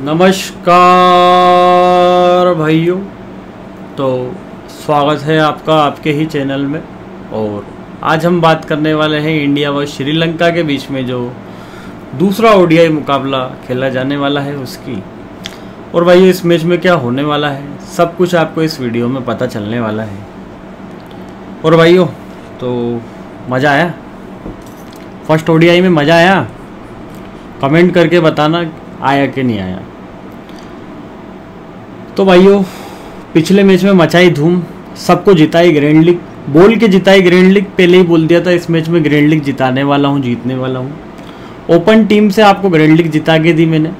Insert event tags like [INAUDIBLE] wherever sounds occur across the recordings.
नमस्कार भाइयों। तो स्वागत है आपका आपके ही चैनल में। और आज हम बात करने वाले हैं इंडिया व श्रीलंका के बीच में जो दूसरा ओडीआई मुकाबला खेला जाने वाला है उसकी। और भाइयों, इस मैच में क्या होने वाला है, सब कुछ आपको इस वीडियो में पता चलने वाला है। और भाइयों तो मज़ा आया? फ़र्स्ट ओडीआई में मज़ा आया? कमेंट करके बताना आया कि नहीं आया? तो भाइयों, पिछले मैच में मचाई धूम, सबको जिताई ग्रैंड लीग बोल के जिताई ग्रैंड लीग पहले ही बोल दिया था, इस मैच में ग्रैंड लीग जिताने वाला हूँ, जीतने वाला हूँ। ओपन टीम से आपको ग्रैंड लीग जिता के दी मैंने।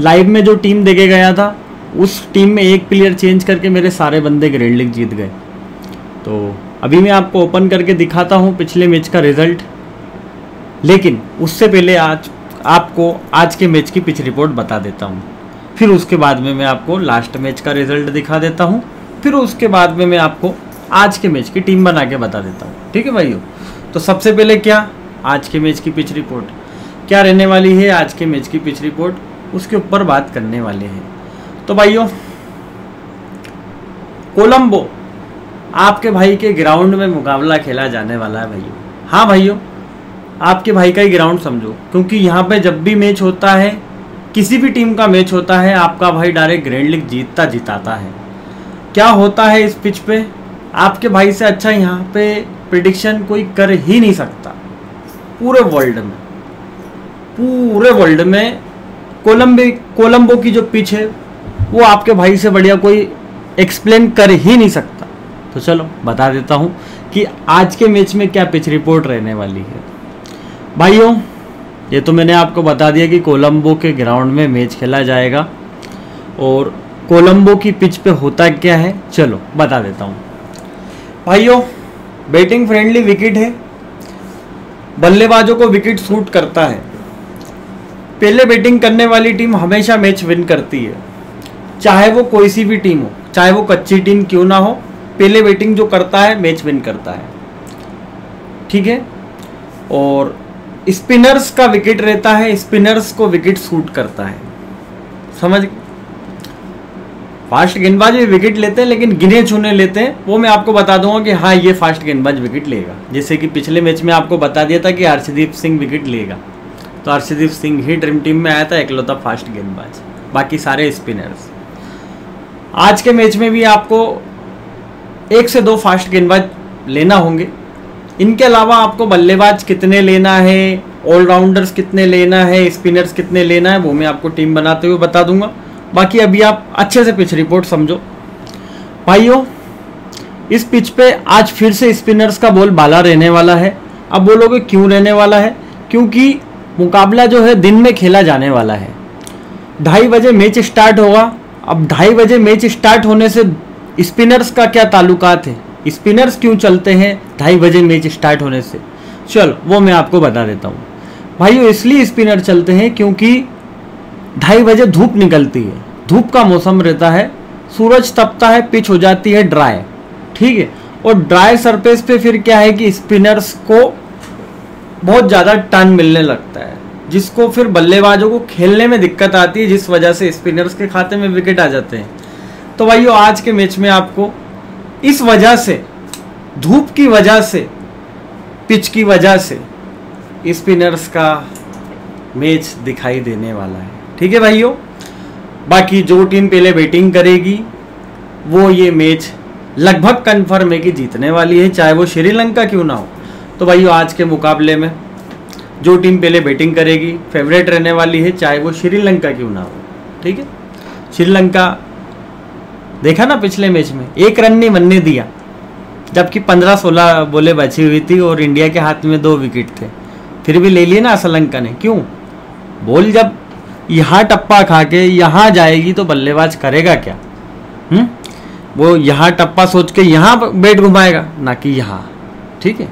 लाइव में जो टीम देके गया था, उस टीम में एक प्लेयर चेंज करके मेरे सारे बंदे ग्रैंड लीग जीत गए। तो अभी मैं आपको ओपन करके दिखाता हूँ पिछले मैच का रिज़ल्ट लेकिन उससे पहले आज आपको आज के मैच की पिच रिपोर्ट बता देता हूँ। फिर उसके बाद में मैं आपको लास्ट मैच का रिज़ल्ट दिखा देता हूँ। फिर उसके बाद में मैं आपको आज के मैच की टीम बना के बता देता हूँ। ठीक है भाइयों? तो सबसे पहले क्या? आज के मैच की पिच रिपोर्ट क्या रहने वाली है आज के मैच की पिच रिपोर्ट उसके ऊपर बात करने वाले हैं। तो भाइयों, कोलंबो आपके भाई के ग्राउंड में मुकाबला खेला जाने वाला है भाइयों। हाँ भाइयों, आपके भाई का ही ग्राउंड समझो, क्योंकि यहाँ पे जब भी मैच होता है, किसी भी टीम का मैच होता है, आपका भाई डायरेक्ट ग्रैंड लीग जीतता जिताता है। क्या होता है इस पिच पे? आपके भाई से अच्छा यहाँ पे प्रिडिक्शन कोई कर ही नहीं सकता। पूरे वर्ल्ड में, पूरे वर्ल्ड में कोलम्बे कोलम्बो की जो पिच है, वो आपके भाई से बढ़िया कोई एक्सप्लेन कर ही नहीं सकता। तो चलो, बता देता हूँ कि आज के मैच में क्या पिच रिपोर्ट रहने वाली है। भाइयों, ये तो मैंने आपको बता दिया कि कोलंबो के ग्राउंड में मैच खेला जाएगा और कोलंबो की पिच पे होता क्या है, चलो, बता देता हूँ। भाइयों बैटिंग फ्रेंडली विकेट है। बल्लेबाजों को विकेट सूट करता है। पहले बैटिंग करने वाली टीम हमेशा मैच विन करती है। चाहे वो कोई सी भी टीम हो, चाहे वो कच्ची टीम क्यों ना हो पहले बैटिंग जो करता है मैच विन करता है। ठीक है? और स्पिनर्स का विकेट रहता है स्पिनर्स को विकेट सूट करता है। समझ? फास्ट गेंदबाज भी विकेट लेते हैं, लेकिन गिने चुने लेते हैं। वो मैं आपको बता दूँगा कि हाँ ये फास्ट गेंदबाज विकेट लेगा। जैसे कि पिछले मैच में आपको बता दिया था कि हर्षदीप सिंह विकेट लेगा। तो हर्षदीप सिंह ही ड्रीम टीम में आया था, इकलौता फास्ट गेंदबाज। बाकी सारे स्पिनर्स आज के मैच में भी आपको एक से दो फास्ट गेंदबाज लेना होंगे। इनके अलावा आपको बल्लेबाज कितने लेना है ऑलराउंडर्स कितने लेना है स्पिनर्स कितने लेना है, वो मैं आपको टीम बनाते हुए बता दूँगा। बाकी अभी आप अच्छे से पिच रिपोर्ट समझो। भाइयों, इस पिच पे आज फिर से स्पिनर्स का बॉल बाला रहने वाला है। अब बोलोगे क्यों रहने वाला है? क्योंकि मुकाबला जो है दिन में खेला जाने वाला है। ढाई बजे मैच स्टार्ट होगा। अब ढाई बजे मैच स्टार्ट होने से स्पिनर्स का क्या ताल्लुकात है? स्पिनर्स क्यों चलते हैं? ढाई बजे मैच स्टार्ट होने से। चलो, वो मैं आपको बता देता हूँ। भाइयों, इसलिए स्पिनर चलते हैं क्योंकि ढाई बजे धूप निकलती है। धूप का मौसम रहता है, सूरज तपता है, पिच हो जाती है, ड्राई। ठीक है? और ड्राई सरफेस पे फिर क्या है कि स्पिनर्स को बहुत ज़्यादा टर्न मिलने लगता है, जिसको फिर बल्लेबाजों को खेलने में दिक्कत आती है, जिस वजह से स्पिनर्स के खाते में विकेट आ जाते हैं। तो भाइयों, आज के मैच में आपको इस वजह से, धूप की वजह से, पिच की वजह से स्पिनर्स का मैच दिखाई देने वाला है। ठीक है भाइयों? बाकी जो टीम पहले बैटिंग करेगी, वो ये मैच लगभग कंफर्म है कि जीतने वाली है, चाहे वो श्रीलंका क्यों ना हो। तो भाइयों, आज के मुकाबले में जो टीम पहले बैटिंग करेगी फेवरेट रहने वाली है, चाहे वो श्रीलंका क्यों ना हो। ठीक है? श्रीलंका देखा ना पिछले मैच में? एक रन नहीं बनने दिया। जबकि पंद्रह सोलह बोले बची हुई थी और इंडिया के हाथ में दो विकेट थे। फिर भी ले लिए ना श्रीलंका ने। क्यों? बोल जब यहाँ टप्पा खा के यहाँ जाएगी तो बल्लेबाज करेगा क्या? हम्म? वो यहाँ टप्पा सोच के यहाँ बैट घुमाएगा, ना कि यहाँ। ठीक है?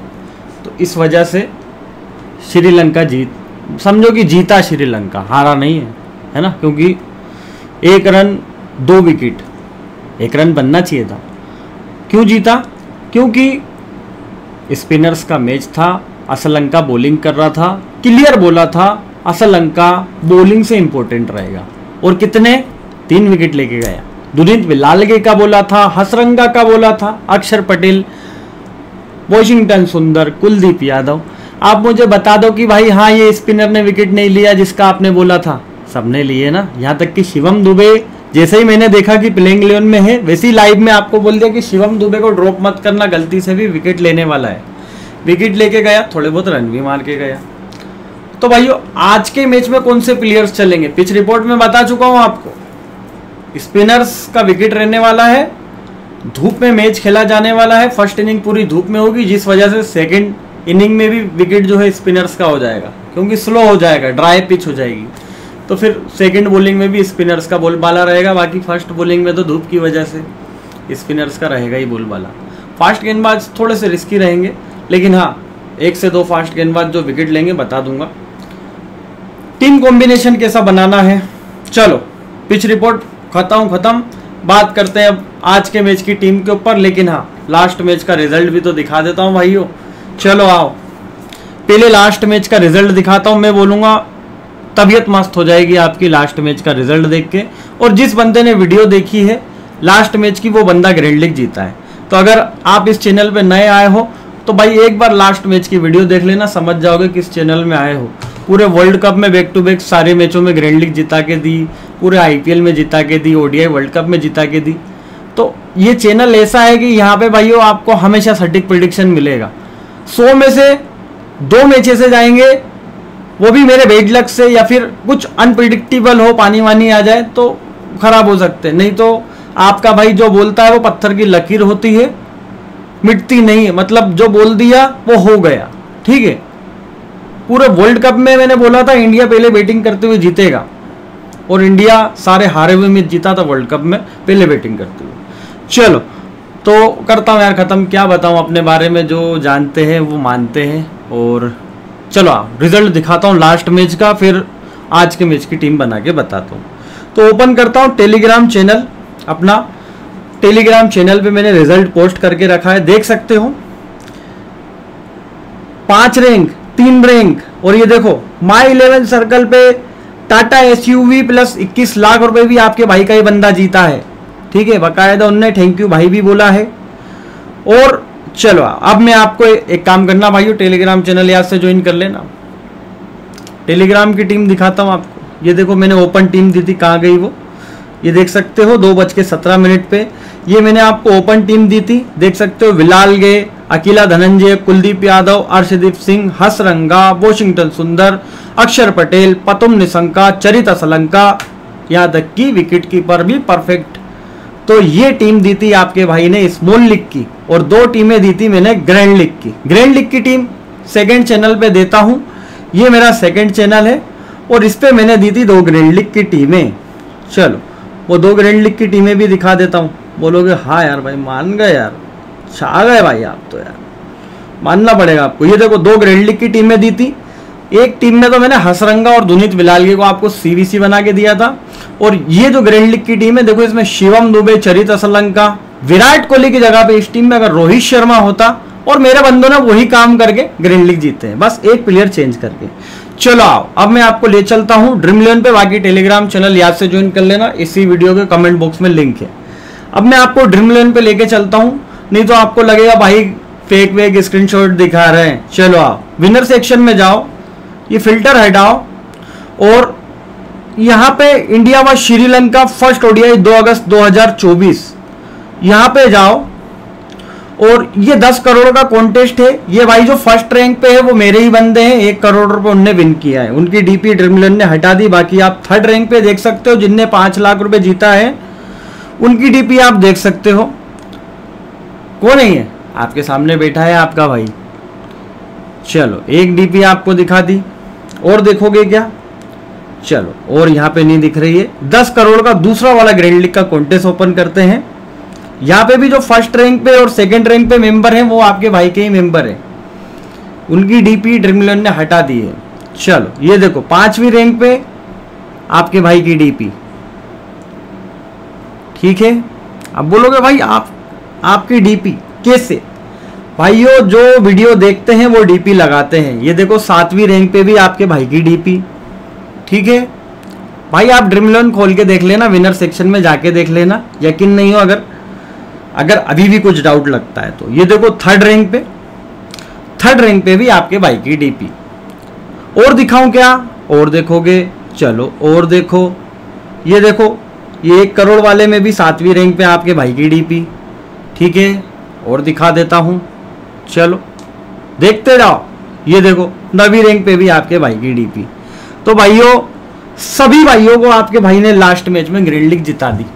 तो इस वजह से श्रीलंका जीत। समझो कि जीता श्रीलंका, हारा नहीं है है ना? क्योंकि एक रन दो विकेट एक रन बनना चाहिए था। क्यों जीता? क्योंकि स्पिनर्स का मैच था, असलंका बॉलिंग कर रहा था, क्लियर बोला था, असलंका बॉलिंग से इंपॉर्टेंट रहेगा। और कितने? तीन विकेट लेके गया। दुनित लालगे का बोला था, हसरंगा का बोला था, अक्षर पटेल, वॉशिंगटन सुंदर, कुलदीप यादव। आप मुझे बता दो कि भाई हाँ ये स्पिनर ने विकेट नहीं लिया जिसका आपने बोला था। सबने लिए ना? यहाँ तक कि शिवम दुबे जैसे ही मैंने देखा कि प्लेइंग इलेवन में है, वैसे ही लाइव में आपको बोल दिया कि शिवम दुबे को ड्रॉप मत करना, गलती से भी विकेट लेने वाला है। विकेट लेके गया, थोड़े बहुत रन भी मार के गया। तो भाइयों, आज के मैच में कौन से प्लेयर्स चलेंगे? पिच रिपोर्ट में बता चुका हूँ आपको। स्पिनर्स का विकेट रहने वाला है, धूप में मैच खेला जाने वाला है। फ़र्स्ट इनिंग पूरी धूप में होगी, जिस वजह से सेकेंड इनिंग में भी विकेट जो है स्पिनर्स का हो जाएगा, क्योंकि स्लो हो जाएगा ड्राई पिच हो जाएगी। तो फिर सेकेंड बॉलिंग में भी स्पिनर्स का बोलबाला रहेगा, बाकी फ़र्स्ट बॉलिंग में तो धूप की वजह से स्पिनर्स का रहेगा ही बोलबाला फास्ट गेंदबाज थोड़े से रिस्की रहेंगे, लेकिन हाँ एक से दो फास्ट गेंदबाज जो विकेट लेंगे, बता दूँगा। टीम कॉम्बिनेशन कैसा बनाना है? चलो पिच रिपोर्ट खत्म खत्म। बात करते हैं अब आज के मैच की टीम के ऊपर, लेकिन हाँ लास्ट मैच का रिज़ल्ट भी तो दिखा देता हूँ, भाइयों। चलो आओ। पहले लास्ट मैच का रिज़ल्ट दिखाता हूँ, मैं बोलूँगा तबीयत मस्त हो जाएगी आपकी लास्ट मैच का रिज़ल्ट देख के। और जिस बंदे ने वीडियो देखी है लास्ट मैच की वो बंदा ग्रैंड लीग जीता है। तो अगर आप इस चैनल पे नए आए हो तो भाई एक बार लास्ट मैच की वीडियो देख लेना, समझ जाओगे किस चैनल में आए हो। पूरे वर्ल्ड कप में बैक टू बैक सारे मैचों में ग्रैंड लीग जिता के दी, पूरे आईपीएल में जिता के दी ओडीआई वर्ल्ड कप में जिता के दी। तो ये चैनल ऐसा है कि यहाँ पे भाइयों आपको हमेशा सटीक प्रिडिक्शन मिलेगा। सौ में से दो मैच ऐसे जाएँगे वो भी मेरे वेट लक से या फिर कुछ अनप्रिडिक्टेबल हो, पानी वानी आ जाए तो खराब हो सकते नहीं तो आपका भाई जो बोलता है वो पत्थर की लकीर होती है, मिटती नहीं है। मतलब जो बोल दिया, वो हो गया। ठीक है? पूरे वर्ल्ड कप में मैंने बोला था इंडिया पहले बैटिंग करते हुए जीतेगा। और इंडिया सारे हारे हुए में जीता था वर्ल्ड कप में, पहले बैटिंग करते हुए। चलो तो करता हूँ यार ख़त्म। क्या बताऊँ अपने बारे में, जो जानते हैं वो मानते हैं। और चलो रिज़ल्ट दिखाता हूँ लास्ट मैच का, फिर आज के मैच की टीम बना के बताता हूँ। तो ओपन करता हूँ टेलीग्राम चैनल अपना टेलीग्राम चैनल पे मैंने रिज़ल्ट पोस्ट करके रखा है, देख सकते हो। पाँच रैंक तीन रैंक और ये देखो माई इलेवन सर्कल पे टाटा एसयूवी प्लस 21 लाख रुपए भी आपके भाई का ही बंदा जीता है। ठीक है, बकायदा उनने थैंक यू भाई भी बोला है। और चलो, अब मैं आपको एक काम करना भाइयों टेलीग्राम चैनल याद से ज्वाइन कर लेना। टेलीग्राम की टीम दिखाता हूँ आपको। ये देखो, मैंने ओपन टीम दी थी, कहाँ गई वो? ये देख सकते हो, दो बज के सत्रह मिनट पे। ये मैंने आपको ओपन टीम दी थी, देख सकते हो, विलाल गे, अकीला धनंजय, कुलदीप यादव अर्षदीप सिंह, हसरंगा, वॉशिंगटन सुंदर, अक्षर पटेल, पतुम निशंका, चरित असलंका यहाँ तक की विकेट कीपर भी परफेक्ट तो ये टीम दी थी आपके भाई ने स्मॉल लीग की और दो टीमें दी थी मैंने ग्रैंड लीग की। ग्रैंड लीग की टीम सेकेंड चैनल पे देता हूँ। ये मेरा सेकंड चैनल है और इस पर मैंने दी थी दो ग्रैंड लीग की टीमें। चलो, वो दो ग्रैंड लीग की टीमें भी दिखा देता हूँ। बोलोगे हाँ यार भाई, मान गए यार। छा गए भाई आप तो यार। मानना पड़ेगा आपको। ये देखो, दो ग्रैंड लीग की टीमें दी थी। एक टीम में तो मैंने हसरंगा और दुनित बिलालगी को आपको सीवीसी बना के दिया था। और ये जो ग्रैंड लीग की टीम है, देखो इसमें शिवम दुबे, चरित असलंका, विराट कोहली की जगह पे इस टीम में अगर रोहित शर्मा होता और मेरे बंदों ने वही काम करके ग्रैंड लीग जीते हैं। बस एक प्लेयर चेंज करके। चलो आओ, अब मैं आपको ले चलता हूँ। ड्रीम इलेवन पे बाकी टेलीग्राम चैनल याद से ज्वाइन कर लेना। इसी वीडियो के कमेंट बॉक्स में लिंक है। अब मैं आपको ड्रीम इलेवन पे लेके चलता हूँ। नहीं तो आपको लगेगा, भाई फेक वेक स्क्रीनशॉट दिखा रहे हैं। चलो आओ विनर सेक्शन में जाओ। ये फ़िल्टर हटाओ और यहाँ पे इंडिया व श्रीलंका फ़र्स्ट ओडीआई 2 अगस्त 2024 यहाँ पे जाओ। और ये 10 करोड़ का कॉन्टेस्ट है। ये भाई जो फ़र्स्ट रैंक पे है, वो मेरे ही बंदे हैं। एक करोड़ रुपए उनने विन किया है। उनकी डीपी ड्रिमलन ने हटा दी। बाकी आप थर्ड रैंक पे देख सकते हो, जिनने पाँच लाख रुपए जीता है, उनकी डीपी आप देख सकते हो। कौन नहीं है आपके सामने बैठा है आपका भाई। चलो, एक डीपी आपको दिखा दी। और देखोगे क्या? चलो, और यहाँ पे नहीं दिख रही है। दस करोड़ का दूसरा वाला ग्रैंड लीग का कॉन्टेस्ट ओपन करते हैं। यहाँ पे भी जो फ़र्स्ट रैंक पे और सेकंड रैंक पे मेंबर हैं, वो आपके भाई के ही मेंबर हैं। उनकी डीपी ड्रीमलैंड ने हटा दी है। चलो, ये देखो, पांचवी रैंक पे आपके भाई की डीपी ठीक है? अब बोलोगे, भाई, आप, आपकी डीपी कैसे? भाइयों, जो वीडियो देखते हैं, वो डीपी लगाते हैं। ये देखो, सातवीं रैंक पे भी आपके भाई की डीपी। ठीक है? भाई, आप ड्रीम इलेवन खोल के देख लेना विनर सेक्शन में जाके देख लेना। यकीन नहीं हो अगर अगर अभी भी कुछ डाउट लगता है तो। ये देखो थर्ड रैंक पे थर्ड रैंक पे भी आपके भाई की डीपी। और दिखाऊँ क्या? और देखोगे? चलो, और देखो। ये देखो, ये एक करोड़ वाले में भी सातवीं रैंक पे आपके भाई की डीपी। ठीक है? और दिखा देता हूँ। चलो, देखते जाओ ये देखो, नवी रैंक पे भी आपके भाई की डीपी तो भाइयों, सभी भाइयों को आपके भाई ने लास्ट मैच में ग्रीन लीग जिता दी।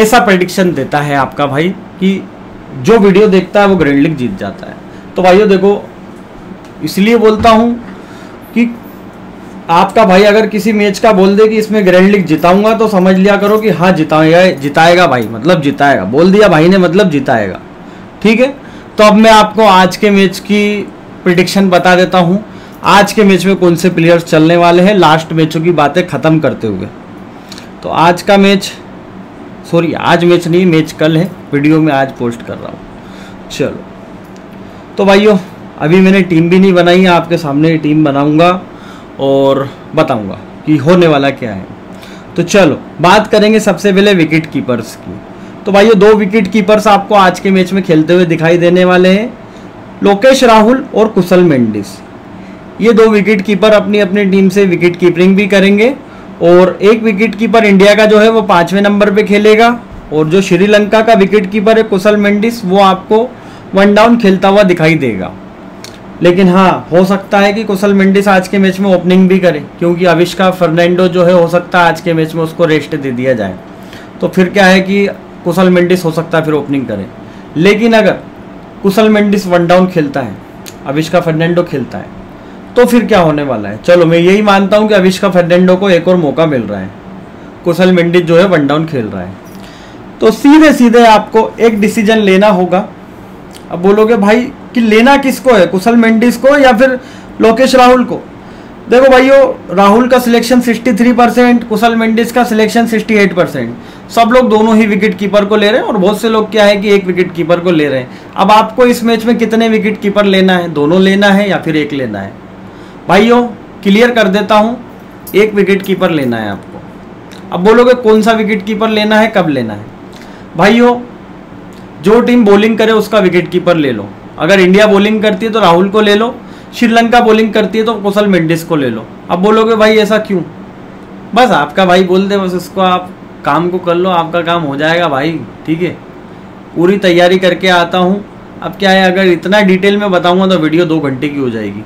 ऐसा प्रडिक्शन देता है आपका भाई कि जो वीडियो देखता है वो ग्रीन लीग जीत जाता है। तो भाइयों, देखो, इसलिए बोलता हूँ कि आपका भाई अगर किसी मैच का बोल दे कि इसमें ग्रैंड लीग जिताऊँगा तो समझ लिया करो कि हाँ जिताएगा जिताएगा भाई मतलब जिताएगा। बोल दिया भाई ने मतलब जिताएगा। ठीक है? तो अब मैं आपको आज के मैच की प्रिडिक्शन बता देता हूँ। आज के मैच में कौन से प्लेयर्स चलने वाले हैं? लास्ट मैचों की बातें ख़त्म करते हुए। तो आज का मैच सॉरी आज मैच नहीं मैच कल है। वीडियो में आज पोस्ट कर रहा हूँ। चलो। तो भाइयों, अभी मैंने टीम भी नहीं बनाई है आपके सामने टीम बनाऊँगा और बताऊँगा कि होने वाला क्या है। तो चलो, बात करेंगे सबसे पहले विकेट कीपर्स की। तो भाइयों दो विकेट कीपर्स आपको आज के मैच में खेलते हुए दिखाई देने वाले हैं। लोकेश राहुल और कुशल मेंडिस। ये दो विकेट कीपर अपनी अपनी टीम से विकेट कीपरिंग भी करेंगे और एक विकेट कीपर इंडिया का जो है वो पाँचवें नंबर पे खेलेगा और जो श्रीलंका का विकेट कीपर है कुशल मेंडिस, वो आपको वन डाउन खेलता हुआ दिखाई देगा। लेकिन हाँ हो सकता है कि कुशल मेंडिस आज के मैच में ओपनिंग भी करे, क्योंकि अविष्का फर्नांडो जो है, हो सकता है आज के मैच में उसको रेस्ट दे दिया जाए। तो फिर क्या है कि कुशल मेंडिस हो सकता है, फिर ओपनिंग करे। लेकिन अगर कुशल मेंडिस वन डाउन खेलता है, अविष्का फर्नांडो खेलता है तो फिर क्या होने वाला है? चलो, मैं यही मानता हूँ कि अविष्का फर्नांडो को एक और मौका मिल रहा है। कुशल मेंडिस जो है वन डाउन खेल रहा है। तो सीधे सीधे आपको एक डिसीज़न लेना होगा। अब बोलोगे, भाई, कि लेना किसको है? कुशल मेंडिस को या फिर लोकेश राहुल को? देखो भाइयों, राहुल का सिलेक्शन 63 परसेंट कुशल मेंडिस का सिलेक्शन 68 परसेंट सब लोग दोनों ही विकेट कीपर को ले रहे हैं और बहुत से लोग क्या है कि एक विकेट कीपर को ले रहे हैं। अब आपको इस मैच में कितने विकेट कीपर लेना है? दोनों लेना है या फिर एक लेना है? भाइयों क्लियर कर देता हूँ, एक विकेट कीपर लेना है आपको। अब बोलोगे कौन सा विकेट कीपर लेना है, कब लेना है? भाइयों, जो टीम बॉलिंग करे उसका विकेट कीपर ले लो। अगर इंडिया बॉलिंग करती है तो राहुल को ले लो श्रीलंका बॉलिंग करती है तो कुशल मेंडिस को ले लो। अब बोलोगे, भाई ऐसा क्यों? बस आपका भाई बोल दे, बस उसको आप काम को कर लो, आपका काम हो जाएगा भाई, ठीक है? पूरी तैयारी करके आता हूँ। अब क्या है, अगर इतना डिटेल में बताऊँगा तो वीडियो दो घंटे की हो जाएगी।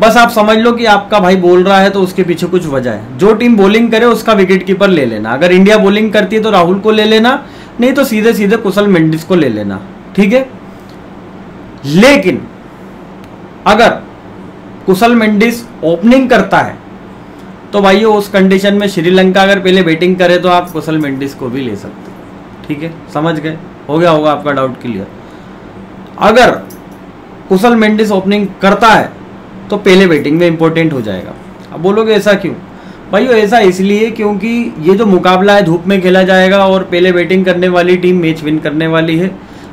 बस आप समझ लो कि आपका भाई बोल रहा है तो उसके पीछे कुछ वजह है। जो टीम बॉलिंग करे, उसका विकेट कीपर ले लेना। अगर इंडिया बॉलिंग करती है तो राहुल को ले लेना, नहीं तो सीधे सीधे कुशल मेंडिस को ले लेना, ठीक है? लेकिन, अगर कुशल मेंडिस ओपनिंग करता है तो भाई उस कंडीशन में श्रीलंका अगर पहले बैटिंग करे तो आप कुशल मेंडिस को भी ले सकते ठीक है? समझ गए? हो गया होगा आपका डाउट क्लियर अगर कुशल मेंडिस ओपनिंग करता है तो पहले बैटिंग में इंपॉर्टेंट हो जाएगा। अब बोलोगे ऐसा क्यों? भाई वो ऐसा इसलिए क्योंकि ये जो मुकाबला है, धूप में खेला जाएगा और पहले बैटिंग करने वाली टीम मैच विन करने वाली है।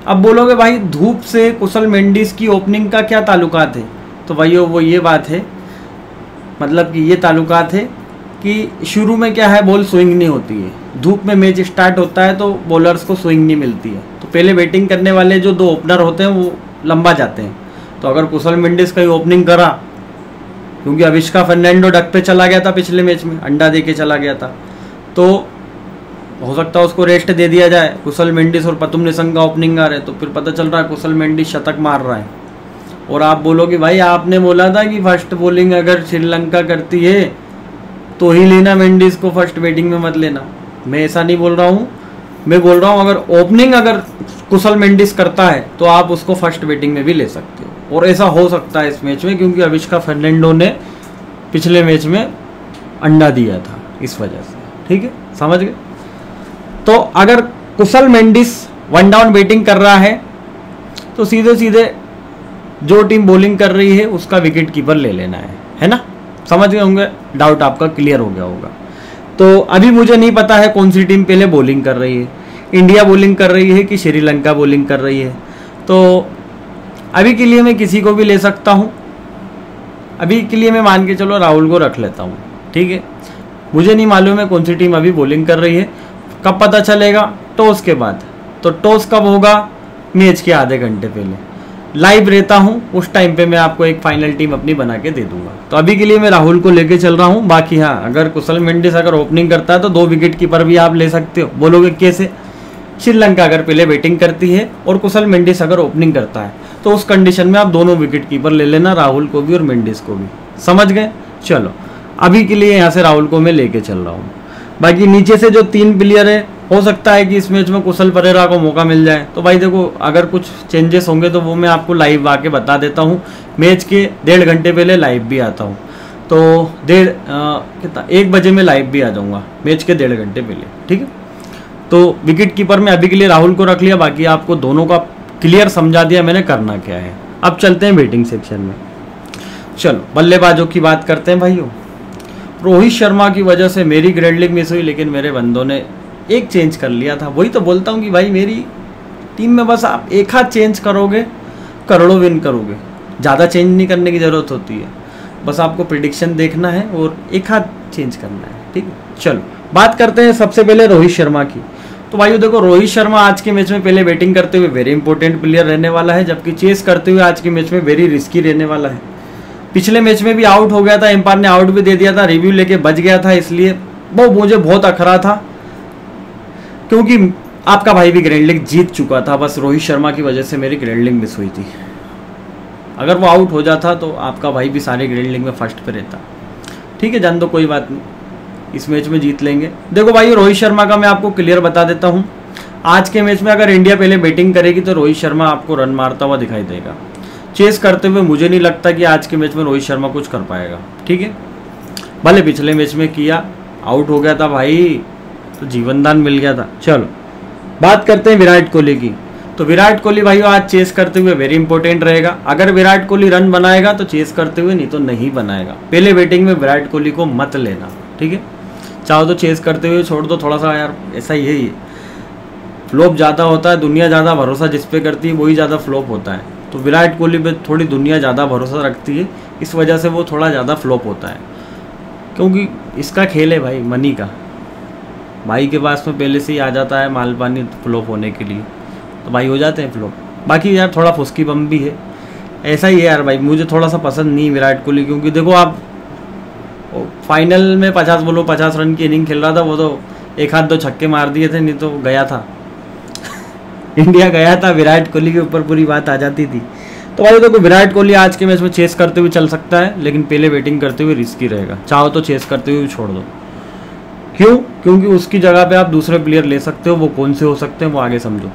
अब बोलोगे भाई, धूप से कुशल मेंडिस की ओपनिंग का क्या ताल्लुकात है? तो भाई वो ये बात है मतलब कि ये ताल्लुकात है कि शुरू में क्या है बॉल स्विंग नहीं होती है। धूप में मैच स्टार्ट होता है तो बॉलर्स को स्विंग नहीं मिलती है। तो पहले बैटिंग करने वाले जो दो ओपनर होते हैं, वो लंबा जाते हैं। तो अगर कुशल मेंडिस कहीं ओपनिंग करा, क्योंकि अविष्का फर्नैंडो डक पे चला गया था पिछले मैच में, अंडा दे के चला गया था तो हो सकता है उसको रेस्ट दे दिया जाए। कुशल मेंडिस और पतुम निसंग का ओपनिंग आ रहे तो फिर पता चल रहा है कुशल मेंडिस शतक मार रहा है। और आप बोलोगे, भाई, आपने बोला था कि फ़र्स्ट बॉलिंग अगर श्रीलंका करती है तो ही लेना मेंडिस को फ़र्स्ट बैटिंग में मत लेना. मैं ऐसा नहीं बोल रहा हूँ। मैं बोल रहा हूँ, अगर ओपनिंग अगर कुशल मेंडिस करता है तो आप उसको फ़र्स्ट बैटिंग में भी ले सकते हो। और ऐसा हो सकता है इस मैच में, क्योंकि अविष्का फर्नैंडो ने पिछले मैच में अंडा दिया था इस वजह से। ठीक है? समझ गए? तो अगर Kusal Mendis one down batting कर रहा है तो सीधे सीधे जो टीम बॉलिंग कर रही है, उसका विकेट कीपर ले लेना है। है ना? समझ गए होंगे? डाउट आपका क्लियर हो गया होगा। तो अभी मुझे नहीं पता है कौन सी टीम पहले बॉलिंग कर रही है। इंडिया बॉलिंग कर रही है कि श्रीलंका बॉलिंग कर रही है? तो अभी के लिए मैं किसी को भी ले सकता हूँ। अभी के लिए मैं मान के चलो राहुल को रख लेता हूँ। ठीक है? मुझे नहीं मालूम है कौन सी टीम अभी बॉलिंग कर रही है। कब पता चलेगा? टॉस के बाद। तो टॉस कब होगा? मैच के आधे घंटे पहले। लाइव रहता हूँ, उस टाइम पे मैं आपको एक फाइनल टीम अपनी बना के दे दूँगा। तो अभी के लिए मैं राहुल को लेके चल रहा हूँ, बाकी हाँ अगर कुशल मेंडिस अगर ओपनिंग करता है तो दो विकेट कीपर भी आप ले सकते हो। बोलोगे कैसे? श्रीलंका अगर पहले बैटिंग करती है और कुशल मेंडिस अगर ओपनिंग करता है तो उस कंडीशन में आप दोनों विकेट कीपर ले लेना, राहुल को भी और मेंडिस को भी। समझ गए? चलो, अभी के लिए यहाँ से राहुल को मैं लेके चल रहा हूँ। बाकी नीचे से जो तीन प्लेयर है, हो सकता है कि इस मैच में कुशल परेरा को मौका मिल जाए। तो भाई देखो, अगर कुछ चेंजेस होंगे तो वो मैं आपको लाइव आके बता देता हूँ। मैच के डेढ़ घंटे पहले लाइव भी आता हूँ। तो डेढ़ कितना, एक बजे में लाइव भी आ जाऊँगा मैच के डेढ़ घंटे पहले, ठीक है? तो विकेट कीपर में अभी के लिए राहुल को रख लिया, बाकी आपको दोनों का क्लियर समझा दिया मैंने, करना क्या है। अब चलते हैं बैटिंग सेक्शन में। चलो, बल्लेबाजों की बात करते हैं भाइयों। रोहित शर्मा की वजह से मेरी ग्रेडलिंग मिस हुई, लेकिन मेरे बंदों ने एक चेंज कर लिया था। वही तो बोलता हूँ कि भाई, मेरी टीम में बस आप एक हाथ चेंज करोगे, करोड़ों विन करोगे। ज़्यादा चेंज नहीं करने की ज़रूरत होती है। बस आपको प्रिडिक्शन देखना है और एक हाथ चेंज करना है, ठीक चलो, बात करते हैं सबसे पहले रोहित शर्मा की। तो भाई देखो, रोहित शर्मा आज के मैच में पहले बैटिंग करते हुए वेरी इंपॉर्टेंट प्लेयर रहने वाला है, जबकि चेस करते हुए आज के मैच में वेरी रिस्की रहने वाला है। पिछले मैच में भी आउट हो गया था एम्पायर ने आउट भी दे दिया था रिव्यू लेके बच गया था, इसलिए वो मुझे बहुत अखरा था। क्योंकि आपका भाई भी ग्रैंड लीग जीत चुका था, बस रोहित शर्मा की वजह से मेरी ग्रैंड लीग मिस हुई थी। अगर वो आउट हो जाता तो आपका भाई भी सारे ग्रैंड लीग में फ़र्स्ट पे रहता। ठीक है, जान दो, कोई बात नहीं। इस मैच में जीत लेंगे। देखो भाई, रोहित शर्मा का मैं आपको क्लियर बता देता हूँ। आज के मैच में अगर इंडिया पहले बैटिंग करेगी तो रोहित शर्मा आपको रन मारता हुआ दिखाई देगा। चेस करते हुए मुझे नहीं लगता कि आज के मैच में रोहित शर्मा कुछ कर पाएगा। ठीक है? भले पिछले मैच में किया आउट हो गया था भाई तो जीवन दान मिल गया था। चलो, बात करते हैं विराट कोहली की। तो विराट कोहली भाई, आज चेस करते हुए वेरी इंपॉर्टेंट रहेगा। अगर विराट कोहली रन बनाएगा तो चेस करते हुए नहीं तो नहीं बनाएगा। पहले बैटिंग में विराट कोहली को मत लेना, ठीक है? चाहो तो चेस करते हुए छोड़ दो थोड़ा सा यार, ऐसा ही है फ्लोप ज़्यादा होता है, दुनिया ज़्यादा भरोसा जिस पे करती है, वही ज़्यादा फ्लोप होता है। तो विराट कोहली पे थोड़ी दुनिया ज़्यादा भरोसा रखती है, इस वजह से वो थोड़ा ज़्यादा फ्लॉप होता है। क्योंकि इसका खेल है भाई, मनी का। भाई के पास में पहले से ही आ जाता है माल पानी फ्लोप होने के लिए। तो भाई हो जाते हैं फ्लोप। बाकी यार थोड़ा फुसकी बम भी है। ऐसा ही है यार भाई, मुझे थोड़ा सा पसंद नहीं विराट कोहली, क्योंकि देखो आप फाइनल में पचास बोलो, पचास रन की इनिंग खेल रहा था, वो तो एक हाथ दो छक्के मार दिए थे, नहीं तो गया था। इंडिया गया था, विराट कोहली के ऊपर पूरी बात आ जाती थी। तो भाई देखो, विराट कोहली आज के मैच में चेस करते हुए चल सकता है, लेकिन पहले बैटिंग करते हुए रिस्की रहेगा। चाहो तो चेस करते हुए छोड़ दो। क्यों? क्योंकि उसकी जगह पे आप दूसरे प्लेयर ले सकते हो, वो कौन से हो सकते हैं, वो आगे समझो।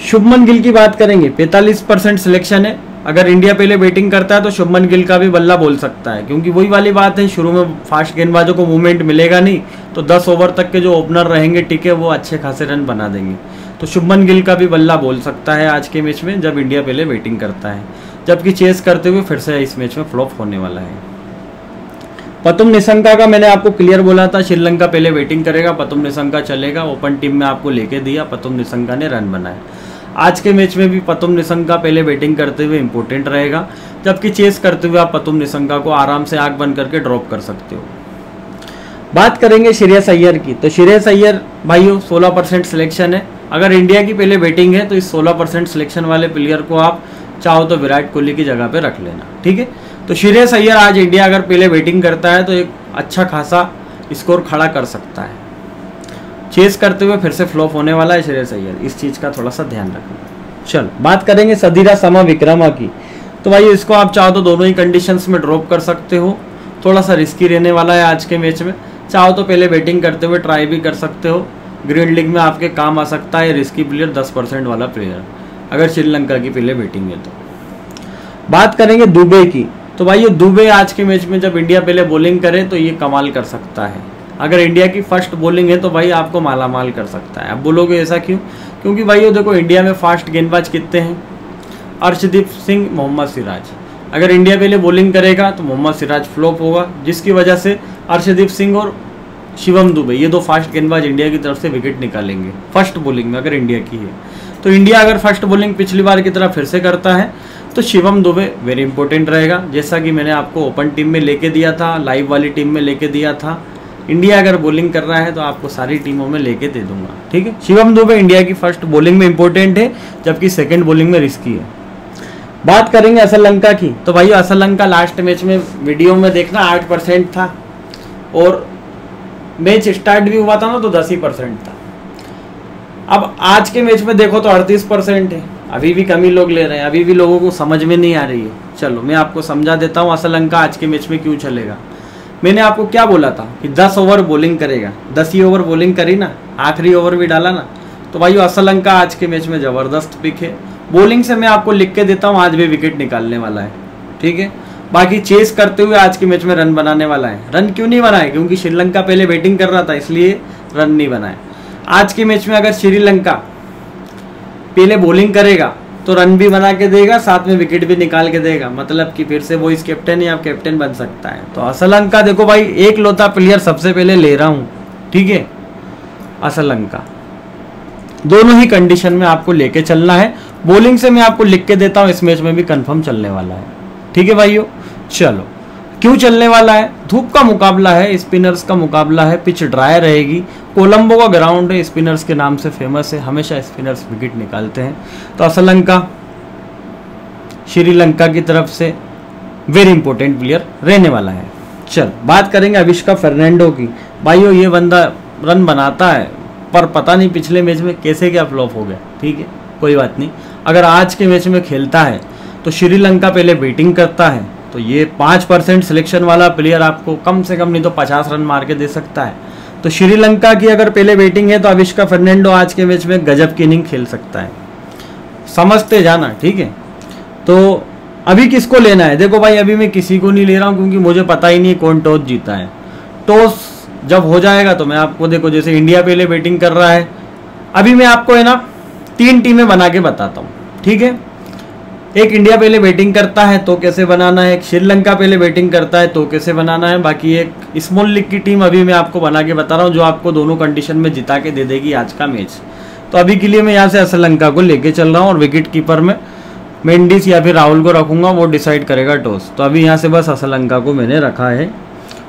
शुभमन गिल की बात करेंगे 45 परसेंट सिलेक्शन है। अगर इंडिया पहले बैटिंग करता है तो शुभमन गिल का भी बल्ला बोल सकता है, क्योंकि वही वाली बात है, शुरू में फास्ट गेंदबाजों को मूवमेंट मिलेगा नहीं तो 10 ओवर तक के जो ओपनर रहेंगे टिके वो अच्छे खासे रन बना देंगे। तो शुभमन गिल का भी बल्ला बोल सकता है आज के मैच में, जब इंडिया पहले बैटिंग करता है। जबकि चेस करते हुए फिर से इस मैच में फ्लॉप होने वाला है। पतुम निशंका का मैंने आपको क्लियर बोला था, श्रीलंका पहले वेटिंग करेगा, पतुम निशंका चलेगा ओपन टीम में आपको लेके दिया, पतुम निशंका ने रन बनाया। आज के मैच में भी पतुम निशंका पहले बैटिंग करते हुए इंपॉर्टेंट रहेगा, जबकि चेस करते हुए आप पतुम निशंका को आराम से आग बंद करके ड्रॉप कर सकते हो। बात करेंगे श्रेयस अय्यर की। तो श्रेयस अय्यर, भाइयों 16 परसेंट सिलेक्शन है। अगर इंडिया की पहले बैटिंग है तो इस 16 परसेंट सिलेक्शन वाले प्लेयर को आप चाहो तो विराट कोहली की जगह पे रख लेना, ठीक है? तो श्रेयस अय्यर आज इंडिया अगर पहले बैटिंग करता है तो एक अच्छा खासा स्कोर खड़ा कर सकता है। चेस करते हुए फिर से फ्लॉप होने वाला है श्रेयस अय्यर इस चीज़ का थोड़ा सा ध्यान रखना। चलो, बात करेंगे सदीरा समा विक्रमा की। तो भाई, इसको आप चाहो तो दोनों ही कंडीशंस में ड्रॉप कर सकते हो। थोड़ा सा रिस्की रहने वाला है आज के मैच में। चाहो तो पहले बैटिंग करते हुए ट्राई भी कर सकते हो। ग्रीन लीग में आपके काम आ सकता है रिस्की प्लेयर दस परसेंट वाला प्लेयर अगर श्रीलंका की पहले बैटिंग है तो। बात करेंगे दुबे की। तो भाई ये दुबे आज के मैच में जब इंडिया पहले बॉलिंग करे तो ये कमाल कर सकता है। अगर इंडिया की फ़र्स्ट बॉलिंग है तो भाई आपको माला माल कर सकता है। अब बोलोगे ऐसा क्यों? क्योंकि भाई ये देखो इंडिया में फास्ट गेंदबाज कितने हैं? अर्शदीप सिंह, मोहम्मद सिराज। अगर इंडिया पहले बॉलिंग करेगा तो मोहम्मद सिराज फ्लॉप होगा, जिसकी वजह से अर्शदीप सिंह और शिवम दुबे, ये दो फास्ट गेंदबाज इंडिया की तरफ़ से विकेट निकालेंगे। फ़र्स्ट बॉलिंग में अगर इंडिया की है। तो इंडिया अगर फ़र्स्ट बॉलिंग पिछली बार की तरह फिर से करता है तो शिवम दुबे वेरी इंपॉर्टेंट रहेगा। जैसा कि मैंने आपको ओपन टीम में लेके दिया था लाइव वाली टीम में लेके दिया था। इंडिया अगर बॉलिंग कर रहा है तो आपको सारी टीमों में लेके दे दूँगा। ठीक है? शिवम दुबे इंडिया की फ़र्स्ट बॉलिंग में इंपॉर्टेंट है, जबकि सेकंड बॉलिंग में रिस्की है। बात करेंगे असलंका की। तो भाई असलंका लास्ट मैच में वीडियो में देखना, आठ परसेंट था। और मैच स्टार्ट भी हुआ था ना तो दस ही परसेंट था। अब आज के मैच में देखो तो अड़तीस परसेंट है। अभी भी कमी लोग ले रहे हैं, अभी भी लोगों को समझ में नहीं आ रही है। चलो, मैं आपको समझा देता हूँ असलंका आज के मैच में क्यों चलेगा। मैंने आपको क्या बोला था कि दस ओवर बॉलिंग करेगा। दस ही ओवर बॉलिंग करी ना, आखिरी ओवर भी डाला ना तो भाई असलंका आज के मैच में ज़बरदस्त पिक है। बॉलिंग से मैं आपको लिख के देता हूँ, आज भी विकेट निकालने वाला है। ठीक है? बाकी चेस करते हुए आज के मैच में रन बनाने वाला है। रन क्यों नहीं बनाए? क्योंकि श्रीलंका पहले बैटिंग कर रहा था, इसलिए रन नहीं बनाए। आज के मैच में अगर श्रीलंका पहले बॉलिंग करेगा तो रन भी बना के देगा, साथ में विकेट भी निकाल के देगा। मतलब कि फिर से वो इस कैप्टन या कैप्टन बन सकता है। तो असलंका, देखो भाई, एक लोता प्लेयर सबसे पहले ले रहा हूँ, ठीक है? असलंका। दोनों ही कंडीशन में आपको लेके चलना है। बॉलिंग से मैं आपको लिख के देता हूँ, इस मैच में भी कंफर्म चलने वाला है। ठीक है भाइयों? चलो। क्यों चलने वाला है? धूप का मुकाबला है स्पिनर्स का मुकाबला है पिच ड्राई रहेगी। कोलंबो का ग्राउंड है स्पिनर्स के नाम से फ़ेमस है। हमेशा स्पिनर्स विकेट निकालते हैं। तो असलंका, श्रीलंका की तरफ़ से वेरी इंपॉर्टेंट प्लेयर रहने वाला है। चल, बात करेंगे अविष्का फर्नांडो की। भाइयों, ये बंदा रन बनाता है, पर पता नहीं पिछले मैच में कैसे क्या फ्लॉप हो गया। ठीक है, कोई बात नहीं। अगर आज के मैच में खेलता है तो श्रीलंका पहले बैटिंग करता है। तो ये पाँच परसेंट सिलेक्शन वाला प्लेयर आपको कम से कम नहीं तो पचास रन मार के दे सकता है। तो श्रीलंका की अगर पहले बैटिंग है तो अविष्का फर्नांडो आज के मैच में गजब की इनिंग खेल सकता है। समझते जाना, ठीक है? तो अभी किसको लेना है? देखो भाई, अभी मैं किसी को नहीं ले रहा हूँ क्योंकि मुझे पता ही नहीं कौन टॉस जीता है। टॉस जब हो जाएगा तो मैं आपको देखो, जैसे इंडिया पहले बैटिंग कर रहा है। अभी मैं आपको है ना, तीन टीमें बना के बताता हूँ, ठीक है? एक इंडिया पहले बैटिंग करता है तो कैसे बनाना है? एक श्रीलंका पहले बैटिंग करता है तो कैसे बनाना है? बाकी एक स्मॉल लीग की टीम अभी मैं आपको बना के बता रहा हूँ, जो आपको दोनों कंडीशन में जिता के दे देगी आज का मैच तो अभी के लिए मैं यहाँ से श्रीलंका को लेके चल रहा हूँ और विकेट कीपर में मेंडिस या फिर राहुल को रखूँगा, वो डिसाइड करेगा टॉस तो अभी यहाँ से बस श्रीलंका को मैंने रखा है.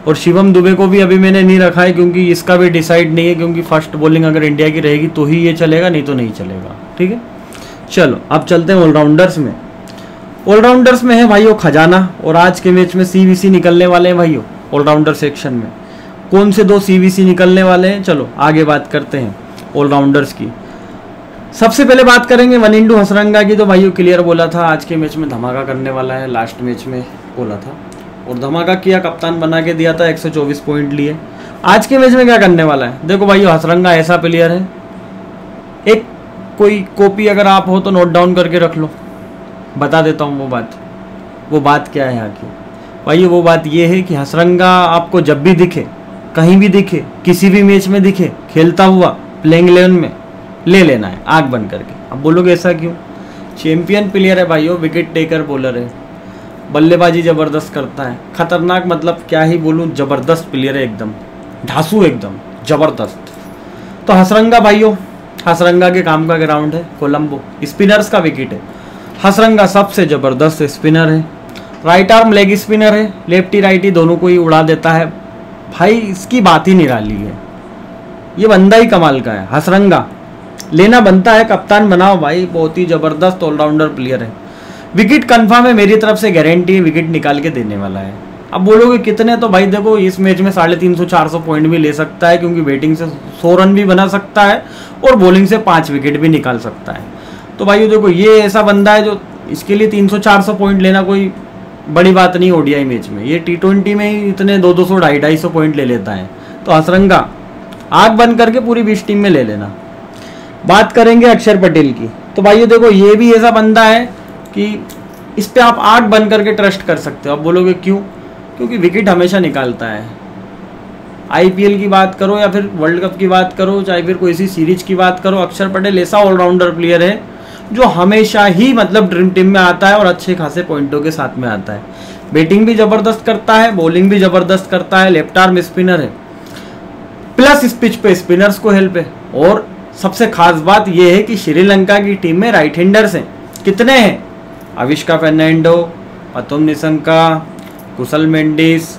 और शिवम दुबे को भी अभी मैंने नहीं रखा है, क्योंकि इसका भी डिसाइड नहीं है, क्योंकि फ़र्स्ट बॉलिंग अगर इंडिया की रहेगी तो ही ये चलेगा, नहीं तो नहीं चलेगा. ठीक है? चलो, अब चलते हैं ऑलराउंडर्स में. ऑलराउंडर्स में है भाइयों खजाना, और आज के मैच में सीवीसी निकलने वाले हैं भाइयों ऑलराउंडर सेक्शन में। कौन से दो सीवीसी निकलने वाले हैं? चलो, आगे बात करते हैं ऑलराउंडर्स की। सबसे पहले बात करेंगे वन इंडू हसरंगा की तो भाइयों क्लियर बोला था, आज के मैच में धमाका करने वाला है लास्ट मैच में बोला था। और धमाका किया, कप्तान बना के दिया था 124 पॉइंट लिए। आज के मैच में क्या करने वाला है? देखो भाइयों, हसरंगा ऐसा प्लेयर है। एक कोई कॉपी अगर आप हो तो नोट डाउन करके रख लो। बता देता हूँ वो बात। वो बात क्या है की भाई, वो बात ये है कि हसरंगा आपको जब भी दिखे, कहीं भी दिखे, किसी भी मैच में दिखे, खेलता हुआ प्लेइंग इलेवन में, ले लेना है, आग बंद करके। अब बोलोगे ऐसा क्यों? चैंपियन प्लेयर है भाइयों विकेट टेकर बॉलर है। बल्लेबाजी ज़बरदस्त करता है। खतरनाक मतलब क्या ही बोलूँ, ज़बरदस्त प्लेयर है एकदम। ढासू एकदम, ज़बरदस्त। तो हसरंगा भाइयों, हसरंगा के काम का ग्राउंड है, कोलंबो। स्पिनर्स का विकेट है। हसरंगा सबसे ज़बरदस्त स्पिनर है। राइट आर्म लेग स्पिनर है। लेफ्टी राइटी दोनों को ही उड़ा देता है। भाई, इसकी बात ही निराली है। ये बंदा ही कमाल का है, हसरंगा। लेना बनता है, कप्तान बनाओ भाई, बहुत ही ज़बरदस्त ऑलराउंडर प्लेयर है। विकेट कंफर्म है, मेरी तरफ़ से गारंटी है विकेट निकाल के देने वाला है। अब बोलोगे कितने तो भाई देखो, इस मैच में साढ़े तीन सौ, चार सौ पॉइंट भी ले सकता है, क्योंकि बैटिंग से सौ रन भी बना सकता है, और बॉलिंग से पाँच विकेट भी निकाल सकता है। तो भाई देखो, ये ऐसा बंदा है जो इसके लिए तीन सौ चार सौ पॉइंट लेना कोई बड़ी बात नहीं हो ओडीआई मैच में। ये टी ट्वेंटी में ही इतने दो दो सौ, ढाई ढाई सौ पॉइंट ले लेता है। तो हसरंगा, आग बंद करके पूरी बीस टीम में ले लेना। बात करेंगे अक्षर पटेल की। तो भाई देखो, ये भी ऐसा बंदा है कि इस पर आप आग बंद करके ट्रस्ट कर सकते हो। आप बोलोगे क्यों? क्योंकि विकेट हमेशा निकालता है। आईपीएल की बात करो या फिर वर्ल्ड कप की बात करो, चाहे फिर कोई सी सीरीज़ की बात करो, अक्षर पटेल ऐसा ऑलराउंडर प्लेयर है जो हमेशा ही मतलब ड्रीम टीम में आता है और अच्छे खासे पॉइंटों के साथ में आता है। बैटिंग भी ज़बरदस्त करता है, बॉलिंग भी ज़बरदस्त करता है, लेफ़्ट आर्म स्पिनर है। प्लस इस पिच पे, स्पिनर्स को हेल्प है। और सबसे खास बात यह है कि श्रीलंका की टीम में राइट हैंडर्स हैं। कितने हैं? अविष्का फर्नांडो, पतुम निशंका, कुशल मेंडिस,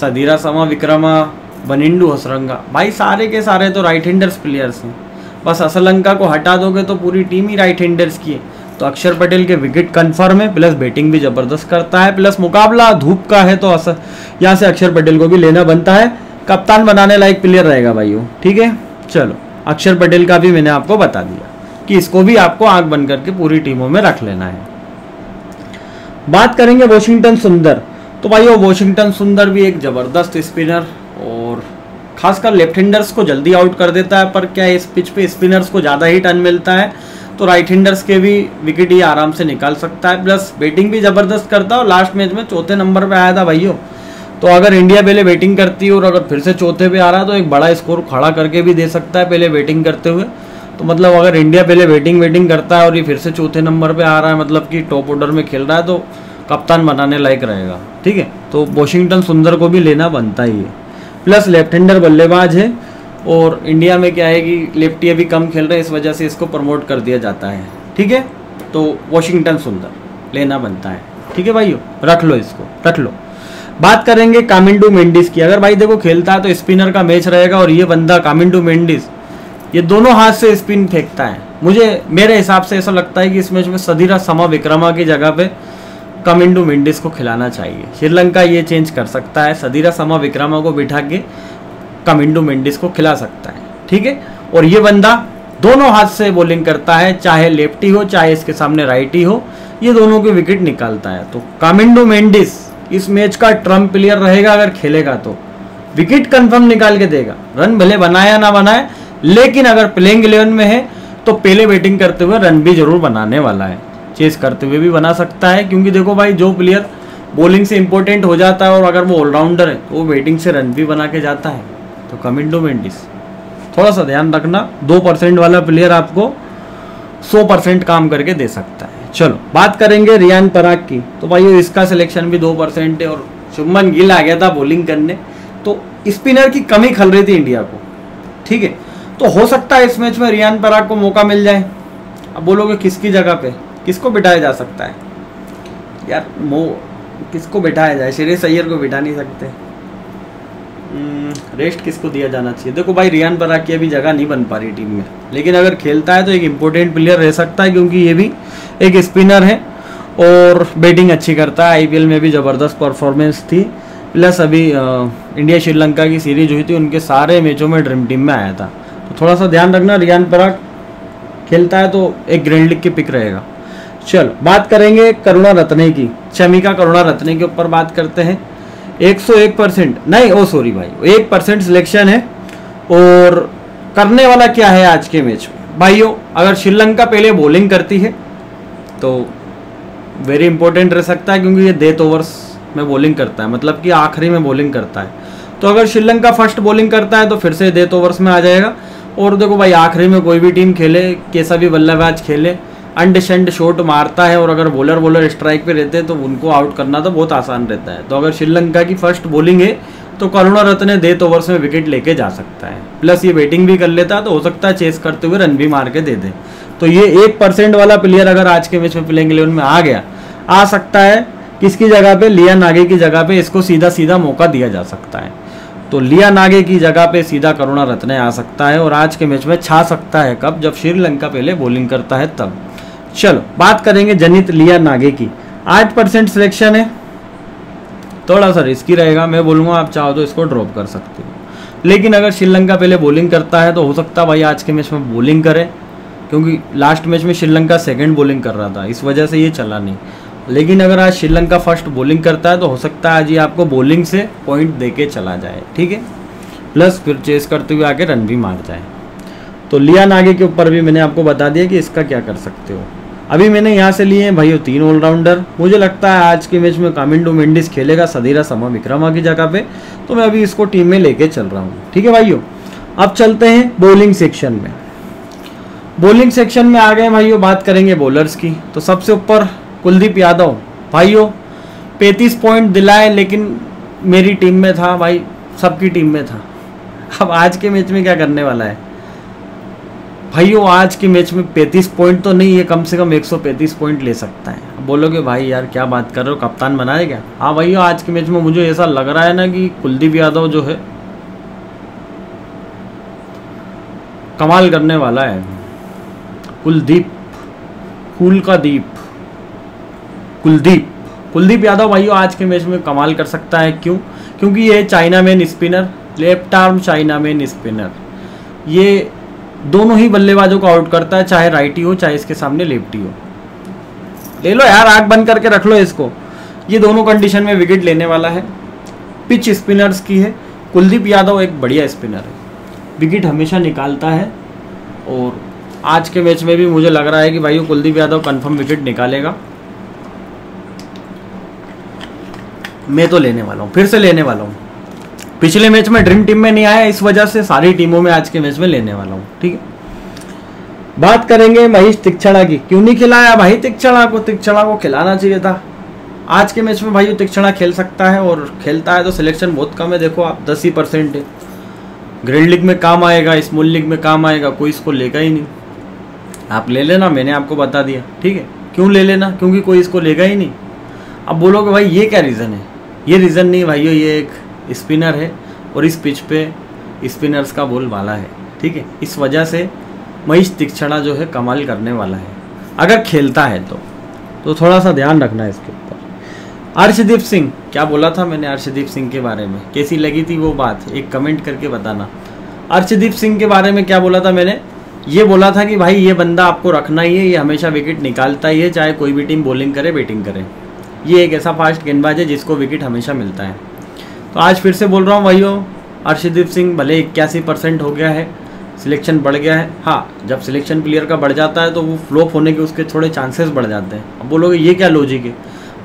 सदीरा समा विक्रमा बनिंडू हसरंगा। भाई सारे के सारे तो राइट हैंडर्स प्लेयर्स हैं। बस असलंका को हटा दोगे तो पूरी टीम ही राइट हैंडर्स की है। तो अक्षर पटेल के विकेट कंफर्म है प्लस बैटिंग भी ज़बरदस्त करता है प्लस मुकाबला धूप का है तो यहाँ से अक्षर पटेल को भी लेना बनता है। कप्तान बनाने लायक प्लेयर रहेगा भाई वो ठीक है? चलो, अक्षर पटेल का भी मैंने आपको बता दिया कि इसको भी आपको आँख बन करके पूरी टीमों में रख लेना है। बात करेंगे वॉशिंगटन सुंदर। तो भाई वो वॉशिंगटन सुंदर भी एक ज़बरदस्त स्पिनर और खासकर लेफ़्ट हैंडर्स को जल्दी आउट कर देता है, पर क्या इस पिच पे स्पिनर्स को ज़्यादा ही टर्न मिलता है? तो राइट हैंडर्स के भी विकेट ही आराम से निकाल सकता है, प्लस बैटिंग भी ज़बरदस्त करता है और लास्ट मैच में चौथे नंबर पर आया था भाइयों। तो अगर इंडिया पहले बैटिंग करती है और अगर फिर से चौथे पे आ रहा है तो एक बड़ा स्कोर खड़ा करके भी दे सकता है पहले बैटिंग करते हुए। तो मतलब अगर इंडिया पहले बैटिंग वेटिंग करता है और ये फिर से चौथे नंबर पे आ रहा है मतलब कि टॉप ऑर्डर में खेल रहा है तो कप्तान बनाने लायक रहेगा, ठीक है? तो वॉशिंगटन सुंदर को भी लेना बनता ही है। प्लस लेफ़्ट हैंडर बल्लेबाज है और इंडिया में क्या है कि लेफ्टी अभी कम खेल रहे हैं, इस वजह से इसको प्रमोट कर दिया जाता है। ठीक है? तो वॉशिंगटन सुंदर, लेना बनता है। ठीक है भाइयों? रख लो इसको, रख लो। बात करेंगे कामिंडू मेंडिस की। अगर भाई देखो खेलता है तो स्पिनर का मैच रहेगा और ये बंदा कामिंडू मेंडिस, ये दोनों हाथ से स्पिन फेंकता है। मुझे, मेरे हिसाब से ऐसा लगता है कि इस मैच में सदीरा समा विक्रमा की जगह पे कमिंडू मिंडिस को खिलाना चाहिए। श्रीलंका ये चेंज कर सकता है। सदीरा समा विक्रमा को बिठा के कम कमिंडू मिंडिस को खिला सकता है। ठीक है? और ये बंदा दोनों हाथ से बॉलिंग करता है, चाहे लेफ्टी हो चाहे इसके सामने राइटी हो ये दोनों के विकेट निकालता है। तो कामिंडो मेंडिस इस मैच का ट्रंप प्लेयर रहेगा अगर खेलेगा तो। विकेट कंफर्म निकाल के देगा। रन भले बनाया ना बनाए लेकिन अगर प्लेइंग इलेवन में है तो पहले बैटिंग करते हुए रन भी ज़रूर बनाने वाला है। चेस करते हुए भी बना सकता है, क्योंकि देखो भाई, जो प्लेयर बॉलिंग से इंपॉर्टेंट हो जाता है और अगर वो ऑलराउंडर है तो वो बैटिंग से रन भी बना के जाता है। तो कमिंडो मेंडिस थोड़ा सा ध्यान रखना, दो परसेंट वाला प्लेयर आपको सौ परसेंट काम करके दे सकता है। चलो, बात करेंगे रियान पराग की। तो भाई इसका सिलेक्शन भी दो परसेंट है और शुभमन गिल आ गया था बॉलिंग करने। तो स्पिनर की कमी खल रही थी इंडिया को। ठीक है? तो हो सकता है इस मैच में रियान पराग को मौका मिल जाए। अब बोलोगे किसकी जगह पे? किसको बिठाया जा सकता है? यार मो किसको बिठाया जाए? श्रेयस अय्यर को बिठा नहीं सकते। रेस्ट हम्म, किसको दिया जाना चाहिए? देखो भाई रियान पराग की अभी जगह नहीं बन पा रही टीम में। लेकिन अगर खेलता है तो एक इम्पोर्टेंट प्लेयर रह सकता है क्योंकि ये भी एक स्पिनर है और बैटिंग अच्छी करता है। आईपीएल में भी ज़बरदस्त परफॉर्मेंस थी। प्लस अभी आ, इंडिया श्रीलंका की सीरीज़ हुई थी उनके सारे मैचों में ड्रीम टीम में आया था। तो थोड़ा सा ध्यान रखना रियान पराग खेलता है तो एक ग्रैंड लीग की पिक रहेगा। चलो, बात करेंगे करुणा रत्ने की। शमिका करुणा रत्ने के ऊपर बात करते हैं। 101 परसेंट, नहीं, ओ सॉरी भाई, एक परसेंट सिलेक्शन है। और करने वाला क्या है आज के मैच में? भाइयों, अगर श्रीलंका पहले बॉलिंग करती है तो वेरी इंपॉर्टेंट रह सकता है, क्योंकि ये डेथ ओवर्स में बॉलिंग करता है। मतलब कि आखिरी में बॉलिंग करता है। तो अगर श्रीलंका फ़र्स्ट बॉलिंग करता है तो फिर से डेथ ओवर्स में आ जाएगा। और देखो भाई, आखिरी में कोई भी टीम खेले कैसा भी बल्लेबाज खेले अंड शंड शॉट मारता है और अगर बॉलर बॉलर स्ट्राइक पे रहते हैं तो उनको आउट करना तो बहुत आसान रहता है। तो अगर श्रीलंका की फ़र्स्ट बॉलिंग है तो करुणा रत्न डेथ ओवर्स में विकेट लेके जा सकता है। प्लस ये बैटिंग भी कर लेता है तो हो सकता है चेस करते हुए रन भी मार के दे दे। तो ये एक परसेंट वाला प्लेयर अगर आज के मैच में प्लेइंग इलेवन में आ गया, आ सकता है, किसकी जगह पे? लिया नागे की जगह पे इसको सीधा सीधा मौका दिया जा सकता है। तो लिया नागे की जगह पे सीधा करुणा रत्न आ सकता है और आज के मैच में छा सकता है कब जब श्रीलंका पहले बॉलिंग करता है तब। चलो, बात करेंगे जनित लिया नागे की। आठ परसेंट सिलेक्शन है। थोड़ा सा रिस्की रहेगा, मैं बोलूँगा आप चाहो तो इसको ड्रॉप कर सकते हो। लेकिन अगर श्रीलंका पहले बॉलिंग करता है तो हो सकता है भाई आज के मैच में बॉलिंग करे, क्योंकि लास्ट मैच में श्रीलंका सेकंड बॉलिंग कर रहा था, इस वजह से ये चला नहीं। लेकिन अगर आज श्रीलंका फ़र्स्ट बॉलिंग करता है तो हो सकता है आज ये आपको बॉलिंग से पॉइंट दे के चला जाए, ठीक है? प्लस फिर चेस करते हुए आके रन भी मार जाए। तो लिया नागे के ऊपर भी मैंने आपको बता दिया कि इसका क्या कर सकते हो। अभी मैंने यहाँ से लिए हैं भाइयों तीन ऑलराउंडर मुझे लगता है आज के मैच में कामिंडो मेंडिस खेलेगा, सदीरा समा, विक्रमा की जगह पे। तो मैं अभी इसको टीम में लेके चल रहा हूँ। ठीक है भाइयों? अब चलते हैं बॉलिंग सेक्शन में। बॉलिंग सेक्शन में आ गए भाइयों, बात करेंगे बॉलर्स की। तो सबसे ऊपर कुलदीप यादव। भाइयों, पैंतीस पॉइंट दिलाए, लेकिन मेरी टीम में था भाई, सबकी टीम में था। अब आज के मैच में क्या करने वाला है? भाइयों, आज के मैच में 35 पॉइंट तो नहीं है, कम से कम 135 पॉइंट ले सकता है। बोलोगे, भाई यार, क्या बात कर रहे हो? कप्तान बनाए क्या? हाँ भाई आज के मैच में मुझे ऐसा लग रहा है ना कि कुलदीप यादव जो है, कमाल करने वाला है। कुलदीप कुल का दीप। कुलदीप कुलदीप यादव भाइयों, आज के मैच में कमाल कर सकता है। क्यों? क्योंकि ये chinaman spinner left arm chinaman spinner ये दोनों ही बल्लेबाजों को आउट करता है, चाहे राइटी हो, चाहे इसके सामने लेफ्टी हो। ले लो यार, आग बंद करके रख लो इसको। ये दोनों कंडीशन में विकेट लेने वाला है। पिच स्पिनर्स की है। कुलदीप यादव एक बढ़िया स्पिनर है। विकेट हमेशा निकालता है। और आज के मैच में भी मुझे लग रहा है कि भाई कुलदीप यादव कंफर्म विकेट निकालेगा। मैं तो लेने वाला हूँ। फिर से लेने वाला हूँ। पिछले मैच में ड्रीम टीम में नहीं आया, इस वजह से सारी टीमों में आज के मैच में लेने वाला हूँ, ठीक है? बात करेंगे महेश तिक्षणा की। क्यों नहीं खिलाया भाई तिक्षणा को? तिक्षणा को खिलाना चाहिए था। आज के मैच में भाई तिक्षणा खेल सकता है और खेलता है तो सिलेक्शन बहुत कम है। देखो आप, दस ही परसेंट है। ग्रेड लीग में काम आएगा स्मॉल लीग में काम आएगा, कोई इसको लेगा ही नहीं। आप ले लेना, मैंने आपको बता दिया, ठीक है? क्यों ले लेना? क्योंकि कोई इसको लेगा ही नहीं। अब बोलोगे भाई ये क्या रीज़न है? ये रीज़न नहीं भाइयों, ये एक स्पिनर है और इस पिच पे स्पिनर्स का बोल वाला है, ठीक है? इस वजह से महेश तीक्षणा जो है कमाल करने वाला है। अगर खेलता है तो तो थोड़ा सा ध्यान रखना है इसके ऊपर। अर्शदीप सिंह, क्या बोला था मैंने अर्शदीप सिंह के बारे में? कैसी लगी थी वो बात? एक कमेंट करके बताना। अर्शदीप सिंह के बारे में क्या बोला था मैंने? ये बोला था कि भाई, ये बंदा आपको रखना ही है, ये हमेशा विकेट निकालता ही है, चाहे कोई भी टीम बॉलिंग करे बैटिंग करे। ये एक ऐसा फास्ट गेंदबाज है जिसको विकेट हमेशा मिलता है। तो आज फिर से बोल रहा हूँ, भाइयों अर्षदीप सिंह भले इक्यासी परसेंट हो गया है, सिलेक्शन बढ़ गया है। हाँ जब सिलेक्शन प्लेयर का बढ़ जाता है तो वो फ्लॉप होने के उसके थोड़े चांसेस बढ़ जाते हैं। अब बोलोगे, ये क्या लॉजिक है?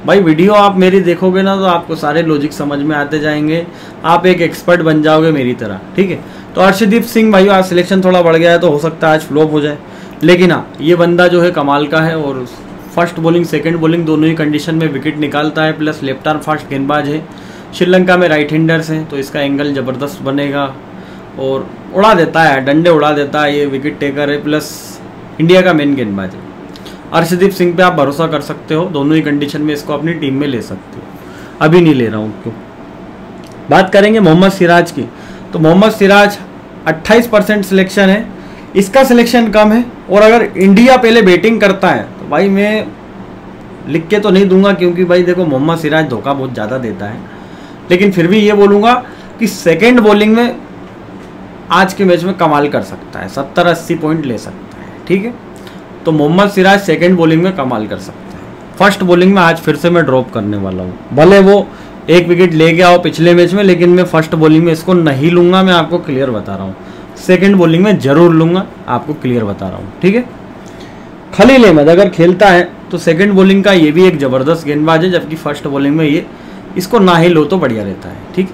भाई, वीडियो आप मेरी देखोगे ना तो आपको सारे लॉजिक समझ में आते जाएँगे। आप एक एक्सपर्ट बन जाओगे मेरी तरह, ठीक है? तो अर्षदीप सिंह भाई आज सिलेक्शन थोड़ा बढ़ गया है तो हो सकता है आज फ्लॉप हो जाए। लेकिन हाँ ये बंदा जो है कमाल का है और फ़र्स्ट बॉलिंग सेकंड बॉलिंग दोनों ही कंडीशन में विकेट निकालता है प्लस लेफ़्ट आर्म फास्ट गेंदबाज है। श्रीलंका में राइट हैंडर्स हैं तो इसका एंगल ज़बरदस्त बनेगा और उड़ा देता है, डंडे उड़ा देता है, ये विकेट टेकर है प्लस इंडिया का मेन गेंदबाज है। अर्षदीप सिंह पे आप भरोसा कर सकते हो, दोनों ही कंडीशन में इसको अपनी टीम में ले सकते हो। अभी नहीं ले रहा हूँ, क्यों? बात करेंगे मोहम्मद सिराज की। तो मोहम्मद सिराज 28 परसेंट सिलेक्शन है, इसका सिलेक्शन कम है, और अगर इंडिया पहले बैटिंग करता है तो भाई मैं लिख के तो नहीं दूँगा, क्योंकि भाई देखो, मोहम्मद सिराज धोखा बहुत ज़्यादा देता है। लेकिन फिर भी ये बोलूँगा कि सेकेंड बॉलिंग में आज के मैच में कमाल कर सकता है, सत्तर अस्सी पॉइंट ले सकता है, ठीक है? तो मोहम्मद सिराज सेकेंड बॉलिंग में कमाल कर सकता है। फ़र्स्ट बॉलिंग में आज फिर से मैं ड्रॉप करने वाला हूँ। भले वो एक विकेट ले गया हो पिछले मैच में, लेकिन मैं फ़र्स्ट बॉलिंग में इसको नहीं लूँगा, मैं आपको क्लियर बता रहा हूँ। सेकेंड बॉलिंग में ज़रूर लूँगा, आपको क्लियर बता रहा हूँ, ठीक है? खलील अहमद अगर खेलता है तो सेकंड बॉलिंग का ये भी एक ज़बरदस्त गेंदबाज है, जबकि फ़र्स्ट बॉलिंग में ये इसको ना ही लो तो बढ़िया रहता है, ठीक?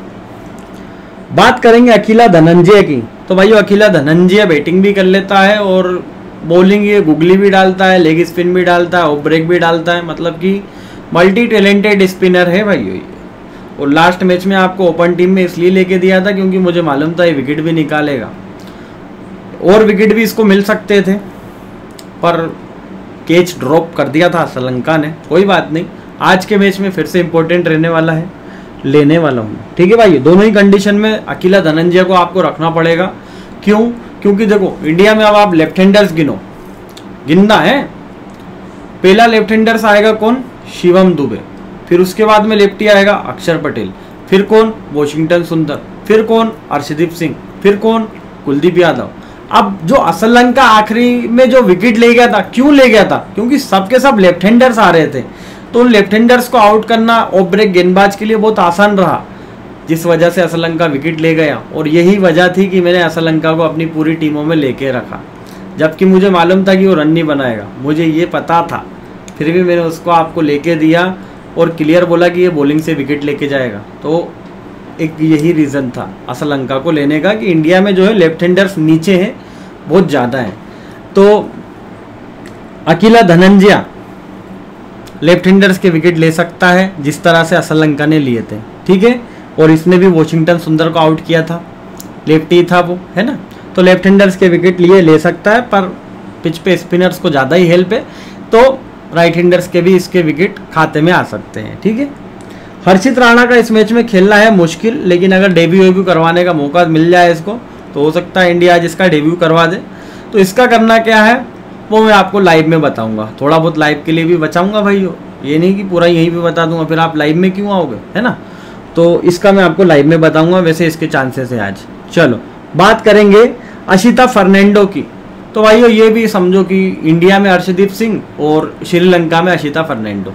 बात करेंगे अखिला धनंजय की तो भाई अखिला धनंजय बैटिंग भी कर लेता है और बॉलिंग ये गुगली भी डालता है लेग स्पिन भी डालता है और ब्रेक भी डालता है मतलब कि मल्टी टैलेंटेड स्पिनर है भाई ये। और लास्ट मैच में आपको ओपन टीम में इसलिए लेके दिया था क्योंकि मुझे मालूम था ये विकेट भी निकालेगा। और विकेट भी इसको मिल सकते थे, पर कैच ड्रॉप कर दिया था श्रीलंका ने, कोई बात नहीं। आज के मैच में फिर से इंपॉर्टेंट रहने वाला है, लेने वाला हूँ। ठीक है भाई? दोनों ही कंडीशन में अकेला धनंजय को आपको रखना पड़ेगा। क्यों? क्योंकि देखो इंडिया में अब आप लेफ़्ट हैंडर्स गिनो। गिनना है। पहला लेफ़्ट हैंडर्स आएगा कौन? शिवम दुबे। फिर उसके बाद में लेफ्टी आएगा अक्षर पटेल। फिर कौन? वॉशिंगटन सुंदर फिर कौन? अर्षदीप सिंह। फिर कौन? कुलदीप यादव। अब जो असलंका आखिरी में जो विकेट ले गया था, क्यों ले गया था? क्योंकि सबके सब लेफ़्ट हैंडर्स आ रहे थे। तो लेफ़्ट हैंडर्स को आउट करना ऑफ़ ब्रेक गेंदबाज के लिए बहुत आसान रहा, जिस वजह से असलंका विकेट ले गया। और यही वजह थी कि मैंने असलंका को अपनी पूरी टीमों में लेके रखा, जबकि मुझे मालूम था कि वो रन नहीं बनाएगा। मुझे ये पता था, फिर भी मैंने उसको आपको लेके दिया और क्लियर बोला कि ये बॉलिंग से विकेट लेके जाएगा। तो एक यही रीज़न था असलंका को लेने का कि इंडिया में जो है लेफ़्ट हैंडर्स नीचे हैं, बहुत ज़्यादा हैं। तो अकेला धनंजया लेफ़्ट हैंडर्स के विकेट ले सकता है, जिस तरह से असलंका ने लिए थे, ठीक है? और इसने भी वॉशिंगटन सुंदर को आउट किया था। लेफ्टी था वो, है ना? तो लेफ़्ट हैंडर्स के विकेट लिए ले सकता है, पर पिच पे स्पिनर्स को ज़्यादा ही हेल्प है तो राइट हैंडर्स के भी इसके विकेट खाते में आ सकते हैं, ठीक है? हर्षित राणा का इस मैच में खेलना है मुश्किल, लेकिन अगर डेब्यू वेब्यू करवाने का मौका मिल जाए इसको तो हो सकता है इंडिया आज इसका डेब्यू करवा दे। तो इसका करना क्या है? वो मैं आपको लाइव में बताऊँगा। थोड़ा बहुत लाइव के लिए भी बचाऊँगा भाई ये नहीं कि पूरा यहीं पे बता दूँगा, फिर आप लाइव में क्यों आओगे, है ना? तो इसका मैं आपको लाइव में बताऊँगा, वैसे इसके चांसेस है आज। चलो, बात करेंगे अशिता फर्नैंडो की। तो भाइयों, ये भी समझो कि इंडिया में हर्षदीप सिंह और श्रीलंका में अशिता फर्नैंडो।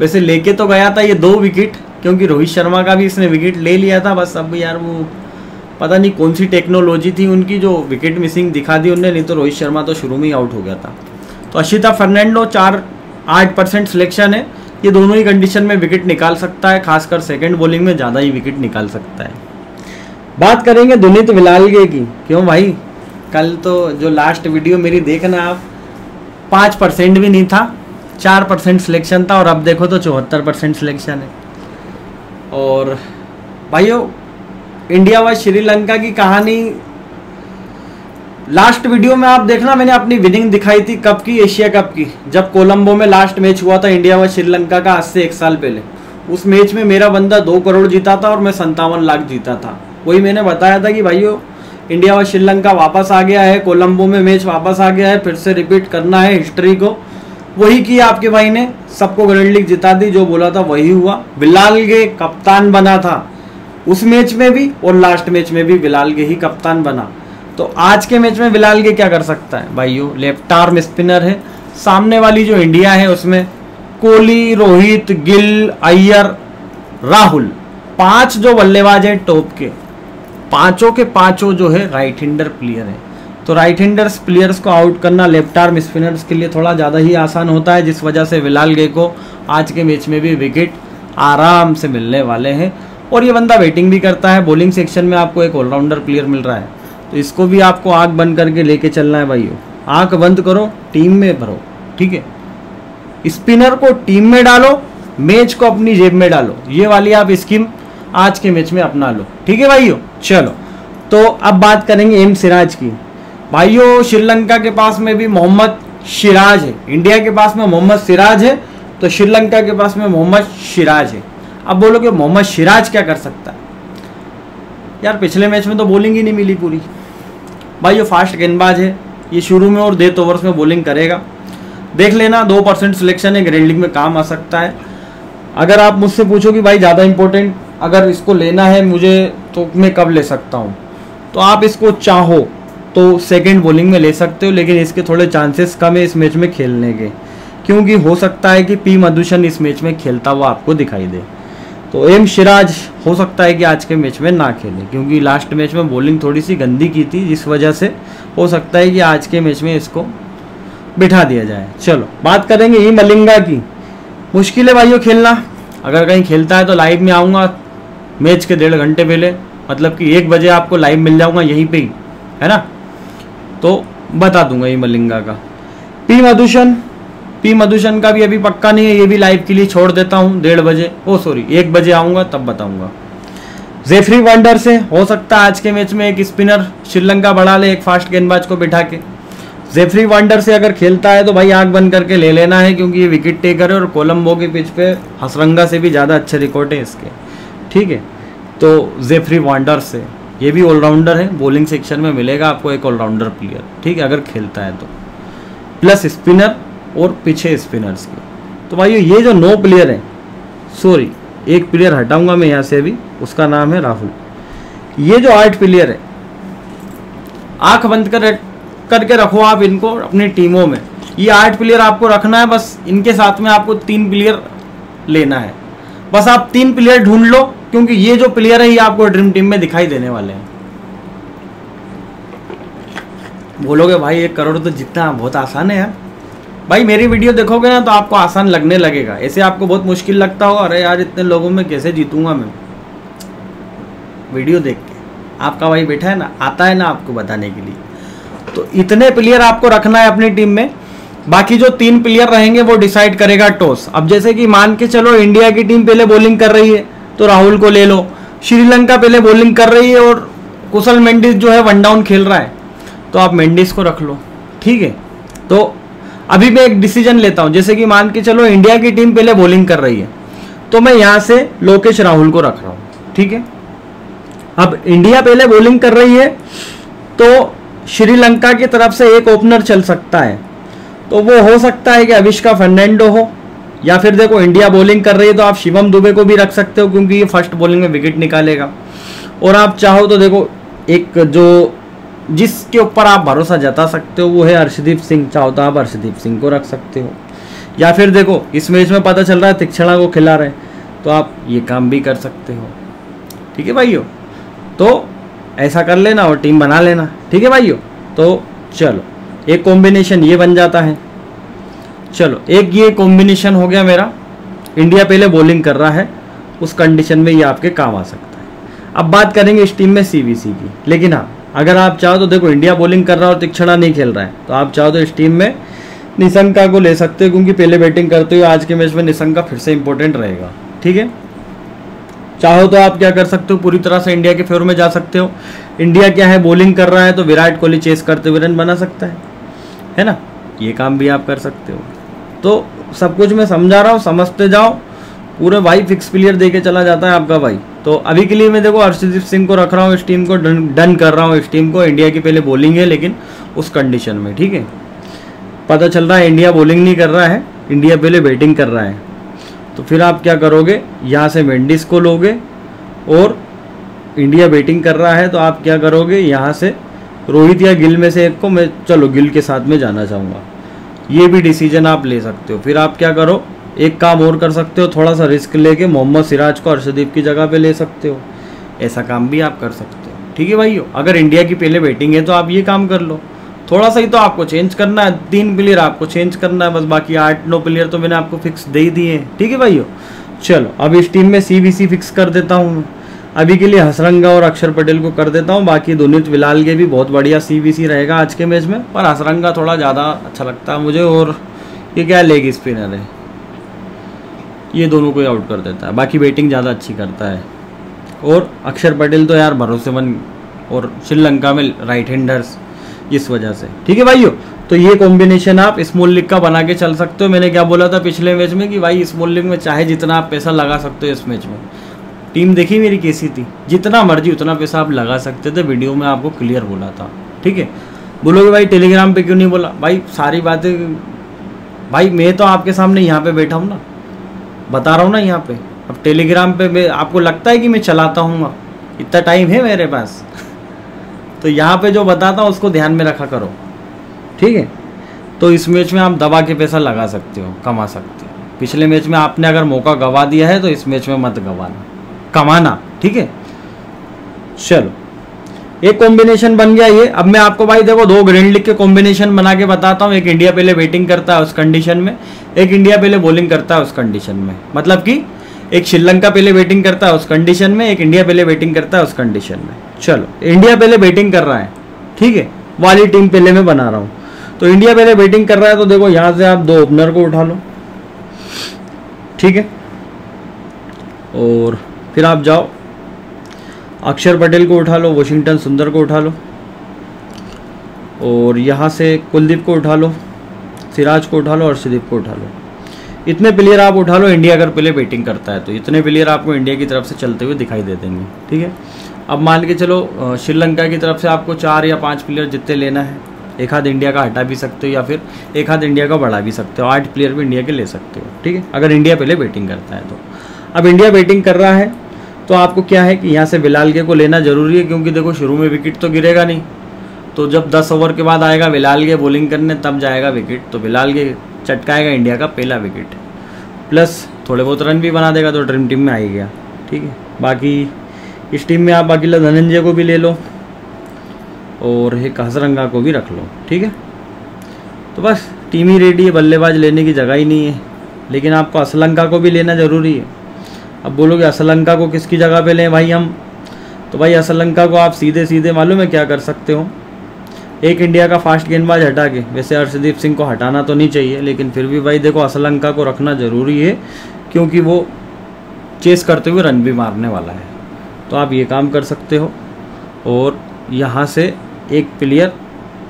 वैसे लेके तो गया था ये दो विकेट क्योंकि रोहित शर्मा का भी इसने विकेट ले लिया था, बस अब यार वो पता नहीं कौन सी टेक्नोलॉजी थी उनकी जो विकेट मिसिंग दिखा दी उनने, नहीं तो रोहित शर्मा तो शुरू में ही आउट हो गया था। तो अशिता फर्नैंडो चार आठ परसेंट सिलेक्शन है। ये दोनों ही कंडीशन में विकेट निकाल सकता है, खासकर सेकेंड बॉलिंग में ज़्यादा ही विकेट निकाल सकता है। बात करेंगे दुनित विलालगे की। क्यों भाई? कल तो जो लास्ट वीडियो मेरी देखना आप, पाँच परसेंट भी नहीं था, चार परसेंट सिलेक्शन था, और अब देखो तो चौहत्तर परसेंट सिलेक्शन है। और भाइयों इंडिया व श्रीलंका की कहानी। लास्ट वीडियो में आप देखना, मैंने अपनी विनिंग दिखाई थी कप की, एशिया कप की। जब कोलंबो में लास्ट मैच हुआ था इंडिया व श्रीलंका का, आज से एक साल पहले। उस मैच में मेरा बंदा दो करोड़ जीता था और मैं संतावन लाख जीता था। वही मैंने बताया था कि भाइयों, इंडिया व श्रीलंका वापस आ गया है, कोलंबो में मैच वापस आ गया है, फिर से रिपीट करना है हिस्ट्री को। वही किया आपके भाई ने, सबको ग्रैंड लीग जिता दी, जो बोला था वही हुआ। बिलाल के कप्तान बना था। उस मैच में भी और लास्ट मैच में भी बिलाल गे ही कप्तान बना। तो आज के मैच में बिलाल गे क्या कर सकता है? भाइयों लेफ़्ट आर्म स्पिनर है। सामने वाली जो इंडिया है उसमें कोहली, रोहित, गिल, अय्यर, राहुल, पाँच जो बल्लेबाज हैं टॉप के, पाँचों के पाँचों जो है राइट हैंडर प्लेयर है। तो राइट हैंडर्स प्लेयर्स को आउट करना लेफ़्ट आर्म स्पिनर्स के लिए थोड़ा ज़्यादा ही आसान होता है, जिस वजह से विलाल गे को आज के मैच में भी विकेट आराम से मिलने वाले हैं। और ये बंदा बैटिंग भी करता है बॉलिंग सेक्शन में आपको एक ऑलराउंडर प्लेयर मिल रहा है। तो इसको भी आपको आँख बंद करके लेके चलना है भाइयों। आँख बंद करो टीम में भरो, ठीक है? स्पिनर को टीम में डालो मैच को अपनी जेब में डालो। ये वाली आप स्कीम आज के मैच में अपना लो, ठीक है भाइयों? चलो तो अब बात करेंगे एम सिराज की। भाइयों, श्रीलंका के पास में भी मोहम्मद सिराज है। इंडिया के पास में मोहम्मद सिराज है तो श्रीलंका के पास में मोहम्मद सिराज है। अब बोलो कि मोहम्मद सिराज क्या कर सकता है? यार, पिछले मैच में तो बॉलिंग ही नहीं मिली पूरी। भाई, ये फास्ट गेंदबाज है। ये शुरू में और डेथ ओवर्स में बॉलिंग करेगा। देख लेना, दो परसेंट सिलेक्शन है लीग में काम आ सकता है। अगर आप मुझसे पूछो कि भाई, ज़्यादा इंपॉर्टेंट अगर इसको लेना है मुझे तो मैं कब ले सकता हूँ? तो आप इसको चाहो तो सेकेंड बॉलिंग में ले सकते हो, लेकिन इसके थोड़े चांसेस कम है इस मैच में खेलने के। क्योंकि हो सकता है कि पी मधुशन इस मैच में खेलता हुआ आपको दिखाई दे। तो एम सिराज हो सकता है कि आज के मैच में ना खेले, क्योंकि लास्ट मैच में बॉलिंग थोड़ी सी गंदी की थी, जिस वजह से हो सकता है कि आज के मैच में इसको बिठा दिया जाए। चलो, बात करेंगे ई मलिंगा की। मुश्किल है भाइयों खेलना। अगर कहीं खेलता है तो लाइव में आऊँगा मैच के डेढ़ घंटे पहले। मतलब कि एक बजे आपको लाइव मिल जाऊँगा यहीं पर ही, है ना? तो बता दूँगा ये मलिंगा का। पी मधुशन पी मधुशन का भी अभी पक्का नहीं है, ये भी लाइव के लिए छोड़ देता हूँ, डेढ़ बजे। ओ सॉरी एक बजे आऊँगा, तब बताऊँगा। जेफरी वंडर से, हो सकता है आज के मैच में एक स्पिनर श्रीलंका बढ़ा ले, एक फास्ट गेंदबाज को बिठा के। जेफरी वंडर से अगर खेलता है तो भाई आग बंद करके ले लेना है, क्योंकि ये विकेट टेकर है और कोलम्बो के पिच पे हसरंगा से भी ज़्यादा अच्छे रिकॉर्ड है इसके। ठीक है? तो जेफरी वांडर से, ये भी ऑलराउंडर है बॉलिंग सेक्शन में मिलेगा आपको एक ऑलराउंडर प्लेयर ठीक है? अगर खेलता है तो। प्लस स्पिनर और पीछे स्पिनर्स के। तो भाई ये जो नौ प्लेयर हैं सॉरी एक प्लेयर हटाऊँगा मैं यहाँ से अभी, उसका नाम है राहुल। ये जो आठ प्लेयर है, आँख बंद कर, करके रखो आप इनको अपनी टीमों में। ये आठ प्लेयर आपको रखना है, बस इनके साथ में आपको तीन प्लेयर लेना है। बस आप तीन प्लेयर ढूंढ लो, क्योंकि ये जो प्लेयर है, ये आपको ड्रीम टीम में दिखाई देने वाले हैं। बोलोगे, भाई, एक करोड़ तो जितना, बहुत आसान है यार। भाई, मेरी वीडियो देखोगे ना तो आपको आसान लगने लगेगा। ऐसे आपको बहुत मुश्किल लगता हो अरे यार, इतने लोगों में कैसे जीतूँगा मैं? वीडियो देख के। आपका भाई बैठा है ना, आता है ना आपको बताने के लिए। तो इतने प्लेयर आपको रखना है अपनी टीम में। बाकी जो तीन प्लेयर रहेंगे, वो डिसाइड करेगा टॉस अब जैसे कि मान के चलो इंडिया की टीम पहले बॉलिंग कर रही है तो राहुल को ले लो। श्रीलंका पहले बॉलिंग कर रही है और कुशल मेंडिस जो है वन डाउन खेल रहा है। तो आप मेंडिस को रख लो। ठीक है? तो अभी मैं एक डिसीज़न लेता हूँ। जैसे कि मान के चलो इंडिया की टीम पहले बॉलिंग कर रही है तो मैं यहाँ से लोकेश राहुल को रख रहा हूँ, ठीक है? अब इंडिया पहले बॉलिंग कर रही है तो श्रीलंका की तरफ़ से एक ओपनर चल सकता है। तो वो हो सकता है कि अविष्का फर्नांडो हो, या फिर देखो इंडिया बॉलिंग कर रही है तो आप शिवम दुबे को भी रख सकते हो, क्योंकि ये फ़र्स्ट बॉलिंग में विकेट निकालेगा। और आप चाहो तो देखो, एक जो जिसके ऊपर आप भरोसा जता सकते हो, वो है अर्शदीप सिंह चाहो तो आप अर्शदीप सिंह को रख सकते हो। या फिर देखो, इस मैच में पता चल रहा है तिक्षणा को खिला रहे तो आप ये काम भी कर सकते हो। ठीक है भाइयों? तो ऐसा कर लेना और टीम बना लेना। ठीक है भाइयों? तो चलो, एक कॉम्बिनेशन ये बन जाता है। चलो, एक ये कॉम्बिनेशन हो गया मेरा। इंडिया पहले बॉलिंग कर रहा है। उस कंडीशन में ये आपके काम आ सकता है। अब बात करेंगे इस टीम में सीबीसी की। लेकिन हाँ अगर आप चाहो तो देखो, इंडिया बॉलिंग कर रहा है और तिक्षणा नहीं खेल रहा है। तो आप चाहो तो इस टीम में निशंका को ले सकते हो, क्योंकि पहले बैटिंग करते हुए आज के मैच में निशंका फिर से इंपॉर्टेंट रहेगा। ठीक है? चाहो तो आप क्या कर सकते हो, पूरी तरह से इंडिया के फेवर में जा सकते हो। इंडिया क्या है बॉलिंग कर रहा है तो विराट कोहली चेस करते हुए रन बना सकता है। है ना? ये काम भी आप कर सकते हो। तो सब कुछ मैं समझा रहा हूँ, समझते जाओ। पूरे भाई फिक्स प्लेयर दे के चला जाता है आपका भाई। तो अभी के लिए मैं देखो हर्षदीप सिंह को रख रहा हूँ इस टीम को डन, डन कर रहा हूँ। इस टीम को इंडिया की पहले बॉलिंग है लेकिन उस कंडीशन में ठीक है? पता चल रहा है इंडिया बॉलिंग नहीं कर रहा है इंडिया पहले बैटिंग कर रहा है। तो फिर आप क्या करोगे? यहाँ से मेंडिस को लोगे और इंडिया बैटिंग कर रहा है तो आप क्या करोगे? यहाँ से रोहित या गिल में से एक को मैं चलो गिल के साथ में जाना चाहूँगा। ये भी डिसीज़न आप ले सकते हो। फिर आप क्या करो? एक काम और कर सकते हो थोड़ा सा रिस्क लेके मोहम्मद सिराज को अर्शदीप की जगह पे ले सकते हो। ऐसा काम भी आप कर सकते हो। ठीक है भाइयों, अगर इंडिया की पहले बैटिंग है तो आप ये काम कर लो। थोड़ा सा ही तो आपको चेंज करना है, तीन प्लेयर आपको चेंज करना है, बस बाकी आठ, नौ प्लेयर तो मैंने आपको फिक्स दे ही दिए ठीक है भाइयों? चलो, अब इस टीम में सीबीसी फिक्स कर देता हूँ अभी के लिए हसरंगा और अक्षर पटेल को कर देता हूँ, बाकी दुनित विलाल के भी बहुत बढ़िया सीबीसी रहेगा आज के मैच में, पर हसरंगा थोड़ा ज़्यादा अच्छा लगता है मुझे, और ये क्या लेग स्पिनर है? ये दोनों को आउट कर देता है। बाकी बैटिंग ज़्यादा अच्छी करता है। और अक्षर पटेल तो यार भरोसेमंद और श्रीलंका में राइट हैंडर्स इस वजह से। ठीक है भाइयों तो ये कॉम्बिनेशन आप स्मॉल लीग का बना के चल सकते हो। मैंने क्या बोला था पिछले मैच में कि भाई स्मॉल लीग में चाहे जितना आप पैसा लगा सकते हो इस मैच में। टीम देखी मेरी कैसी थी। जितना मर्ज़ी उतना पैसा आप लगा सकते थे। वीडियो में आपको क्लियर बोला था। ठीक है? बोलोगे भाई टेलीग्राम पे क्यों नहीं बोला? भाई सारी बातें, भाई मैं तो आपके सामने यहाँ पे बैठा हूँ ना। बता रहा हूँ ना यहाँ पे। अब टेलीग्राम पे मैं आपको लगता है कि मैं चलाता हूँ इतना टाइम है मेरे पास। [LAUGHS] तो यहाँ पे जो बताता हूँ, उसको ध्यान में रखा करो। ठीक है? तो इस मैच में आप दबा के पैसा लगा सकते हो, कमा सकते हो। पिछले मैच में आपने अगर मौका गवा दिया है तो इस मैच में मत गवाना। कमाना, ठीक है? चलो। एक कॉम्बिनेशन बन गया ये। अब मैं आपको भाई देखो, दो ग्रैंड लीग के कॉम्बिनेशन बना के बताता हूँ। एक इंडिया पहले बैटिंग करता है उस कंडीशन में, एक इंडिया पहले बॉलिंग करता है उस कंडीशन में। मतलब कि एक श्रीलंका पहले बैटिंग करता है उस कंडीशन में, एक इंडिया पहले बैटिंग करता है उस कंडीशन में। चलो इंडिया पहले बैटिंग कर रहा है, ठीक है? वाली टीम पहले मैं बना रहा हूँ। तो इंडिया पहले बैटिंग कर रहा है तो देखो यहाँ से आप दो ओपनर को उठा लो, ठीक है? और फिर आप जाओ। अक्षर पटेल को उठा लो, वॉशिंगटन सुंदर को उठा लो, और यहाँ से कुलदीप को उठा लो, सिराज को उठा लो और सुदीप को उठा लो। इतने प्लेयर आप उठा लो, इंडिया अगर पहले बैटिंग करता है तो इतने प्लेयर आपको इंडिया की तरफ़ से चलते हुए दिखाई दे देंगे, ठीक है? अब मान के चलो श्रीलंका की तरफ़ से आपको चार या पाँच प्लेयर जितने लेना है, एक हाथ इंडिया का हटा भी सकते हो या फिर एक हाथ इंडिया का बढ़ा भी सकते हो, आठ प्लेयर भी इंडिया के ले सकते हो, ठीक है? अगर इंडिया पहले बैटिंग करता है तो। अब इंडिया बैटिंग कर रहा है तो आपको क्या है कि यहाँ से बिलाल के लेना ज़रूरी है, क्योंकि देखो शुरू में विकेट तो गिरेगा नहीं। तो जब 10 ओवर के बाद आएगा बिलाल के बॉलिंग करने, तब जाएगा विकेट तो बिलाल के चटकाएगा इंडिया का पहला विकेट प्लस थोड़े बहुत रन भी बना देगा तो ड्रीम टीम में आ गया। ठीक है? बाकी इस टीम में आप अकेला धनंजय को भी ले लो, और एक हसरंगा को भी रख लो। ठीक है? तो बस टीम ही रेडी है, बल्लेबाज लेने की जगह ही नहीं है। लेकिन आपको असलंका को भी लेना ज़रूरी है। अब बोलोगे असलंका को किसकी जगह पे लें भाई हम? तो भाई असलंका को आप सीधे सीधे मालूम है क्या कर सकते हो? एक इंडिया का फास्ट गेंदबाज हटा के। वैसे हर्षदीप सिंह को हटाना तो नहीं चाहिए, लेकिन फिर भी भाई देखो असलंका को रखना ज़रूरी है, क्योंकि वो चेस करते हुए रन भी मारने वाला है। तो आप ये काम कर सकते हो। और यहाँ से एक प्लेयर,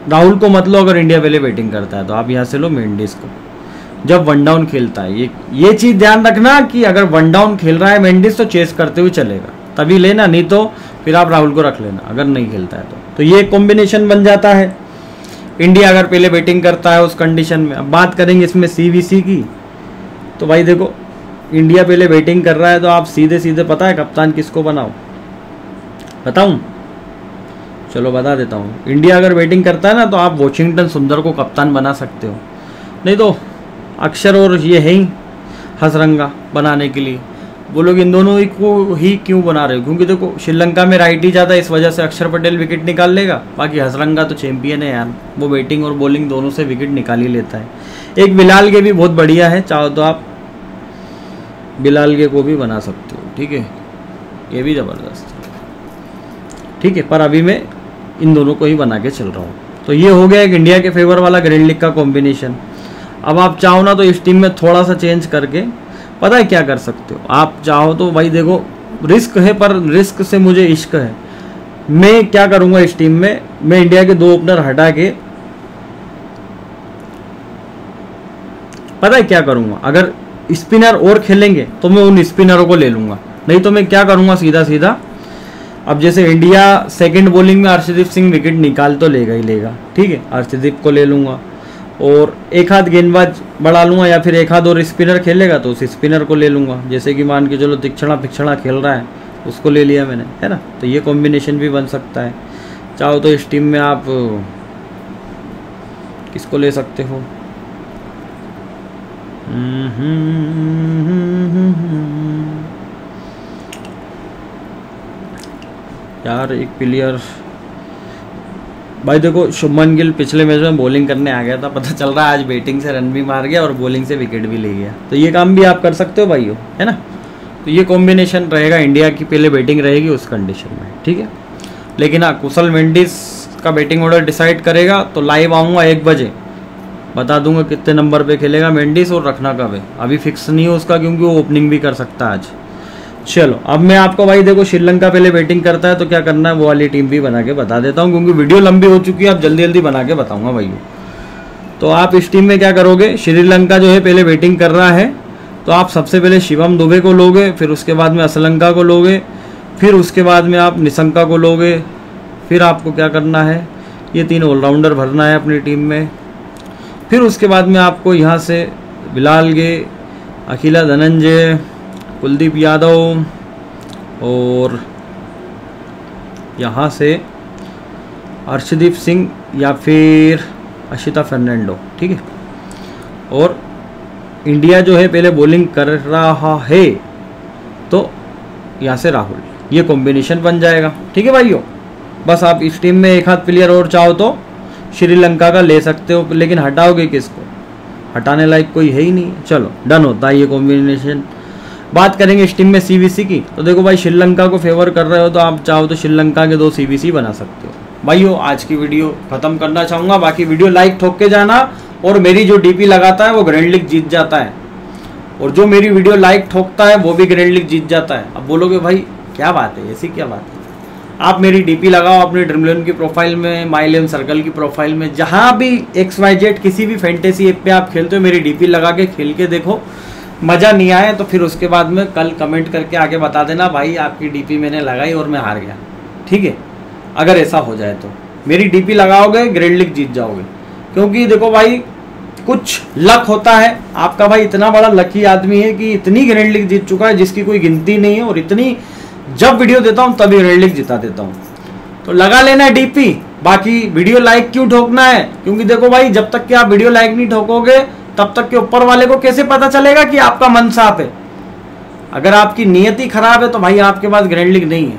राहुल को मत लो अगर इंडिया पहले बैटिंग करता है तो आप यहाँ से लो मेंडिस को। जब वन डाउन खेलता है, ये ये चीज़ ध्यान रखना कि अगर वन डाउन खेल रहा है मेंडिस तो चेस करते हुए चलेगा। तभी लेना, नहीं तो फिर आप राहुल को रख लेना, अगर नहीं खेलता है तो। तो ये कॉम्बिनेशन बन जाता है। इंडिया अगर पहले बैटिंग करता है उस कंडीशन में, अब बात करेंगे इसमें सीवीसी की। तो भाई देखो इंडिया पहले बैटिंग कर रहा है तो आप सीधे सीधे पता है कप्तान किसको बनाओ। बताऊँ? चलो बता देता हूँ। इंडिया अगर बैटिंग करता है ना तो आप वॉशिंगटन सुंदर को कप्तान बना सकते हो। नहीं तो अक्षर और ये है ही हसरंगा बनाने के लिए। वो लोग इन दोनों ही को ही क्यों बना रहे हो? क्योंकि देखो, श्रीलंका में राइट ही ज़्यादा इस वजह से अक्षर पटेल विकेट निकाल लेगा। बाकी हसरंगा तो चैंपियन है यार। वो बैटिंग और बॉलिंग दोनों से विकेट निकाल ही लेता है। एक बिलाल के भी बहुत बढ़िया है, चाहो तो आप बिलाल के को भी बना सकते हो, ठीक है? ये भी ज़बरदस्त है। ठीक है, पर अभी मैं इन दोनों को ही बना के चल रहा हूँ। तो ये हो गया एक इंडिया के फेवर वाला ग्रैंड लीग का कॉम्बिनेशन अब आप चाहो ना तो इस टीम में थोड़ा सा चेंज करके, पता है क्या कर सकते हो? आप चाहो तो भाई देखो रिस्क है पर रिस्क से मुझे इश्क है। मैं क्या करूँगा इस टीम में? मैं इंडिया के दो ओपनर हटा के, पता है क्या करूँगा? अगर स्पिनर और खेलेंगे तो मैं उन स्पिनरों को ले लूँगा। नहीं तो मैं क्या करूँगा सीधा सीधा अब जैसे इंडिया सेकंड बॉलिंग में अर्षदीप सिंह विकेट निकाल तो लेगा ही लेगा। ठीक है अर्षदीप को ले लूँगा। और एक हाथ गेंदबाज बढ़ा लूँगा या फिर एक हाथ और स्पिनर खेलेगा तो उस स्पिनर को ले लूँगा। जैसे कि मान के चलो तिक्षणा पिक्षणा खेल रहा है, उसको ले लिया मैंने, है ना? तो ये कॉम्बिनेशन भी बन सकता है। चाहो तो इस टीम में आप, किसको ले सकते हो? यार, एक प्लेयर भाई देखो, शुभमन गिल पिछले मैच में बॉलिंग करने आ गया था, पता चल रहा है आज बैटिंग से रन भी मार गया और बॉलिंग से विकेट भी ले गया। तो ये काम भी आप कर सकते हो भाई हो है ना? तो ये कॉम्बिनेशन रहेगा इंडिया की पहले बैटिंग रहेगी उस कंडीशन में, ठीक है? लेकिन हाँ कुशल मेंडिस का बैटिंग ऑर्डर डिसाइड करेगा तो लाइव आऊँगा एक बजे। बता दूँगा कितने नंबर पे खेलेगा मेंडिस और रखना कब है। अभी फिक्स नहीं है उसका, क्योंकि वो ओपनिंग भी कर सकता है आज। चलो, अब मैं आपको भाई देखो, श्रीलंका पहले बैटिंग करता है तो क्या करना है, वो वाली टीम भी बना के बता देता हूँ, क्योंकि वीडियो लंबी हो चुकी है, आप जल्दी जल्दी बना के बताऊँगा भाई तो आप इस टीम में क्या करोगे, श्रीलंका जो है पहले बैटिंग कर रहा है तो आप सबसे पहले शिवम दुबे को लोगे, फिर उसके बाद में असलंका को लोगे, फिर उसके बाद में आप निशंका को लोगे, फिर आपको क्या करना है, ये तीन ऑलराउंडर भरना है अपनी टीम में। फिर उसके बाद में आपको यहाँ से बिलाल गे, अखिला धनंजय कुलदीप यादव और यहाँ से अर्शदीप सिंह या फिर अशिता फर्नांडो, ठीक है? और इंडिया जो है पहले बॉलिंग कर रहा है तो यहाँ से राहुल, ये कॉम्बिनेशन बन जाएगा, ठीक है भाइयों? बस आप इस टीम में एक हाथ प्लेयर और चाहो तो श्रीलंका का ले सकते हो, लेकिन हटाओगे किसको? हटाने लायक कोई है ही नहीं। चलो डन होता है ये कॉम्बिनेशन बात करेंगे इस टीम में सीबीसी की तो देखो भाई श्रीलंका को फेवर कर रहे हो तो आप चाहो तो श्रीलंका के दो सीबीसी बना सकते हो। भाइयों, आज की वीडियो खत्म करना चाहूँगा, बाकी वीडियो लाइक ठोक के जाना और मेरी जो डीपी लगाता है वो ग्रैंड लीग जीत जाता है। और जो मेरी वीडियो लाइक ठोकता है वो भी ग्रैंड लीग जीत जाता है। अब बोलोगे भाई, क्या बात है? ऐसी क्या बात है? आप मेरी डीपी लगाओ, अपने ड्रीमलेन की प्रोफ़ाइल में माई लेन सर्कल की प्रोफ़ाइल में, जहाँ भी एक्स वाई जेड किसी भी फैंटेसी ऐप पे आप खेलते हो, मेरी डीपी लगा के खेल के देखो। मज़ा नहीं आया तो फिर उसके बाद में कल कमेंट करके आगे बता देना, भाई, आपकी डीपी मैंने लगाई और मैं हार गया। ठीक है? अगर ऐसा हो जाए तो। मेरी डीपी लगाओगे ग्रेड लीग जीत जाओगे। क्योंकि देखो भाई, कुछ लक होता है। आपका भाई इतना बड़ा लकी आदमी है कि इतनी ग्रैंड लीग जीत चुका है, जिसकी कोई गिनती नहीं है, और इतनी जब वीडियो देता हूँ, तभी ग्रैंड लीग जिता देता हूँ। तो लगा लेना डीपी बाकी वीडियो लाइक क्यों ठोकना है? क्योंकि देखो भाई, जब तक कि आप वीडियो लाइक नहीं ठोकोगे तब तक के ऊपर वाले को कैसे पता चलेगा कि आपका मन साफ़ है? अगर आपकी नीयत ही खराब है तो भाई आपके पास ग्रैंड लीग नहीं है।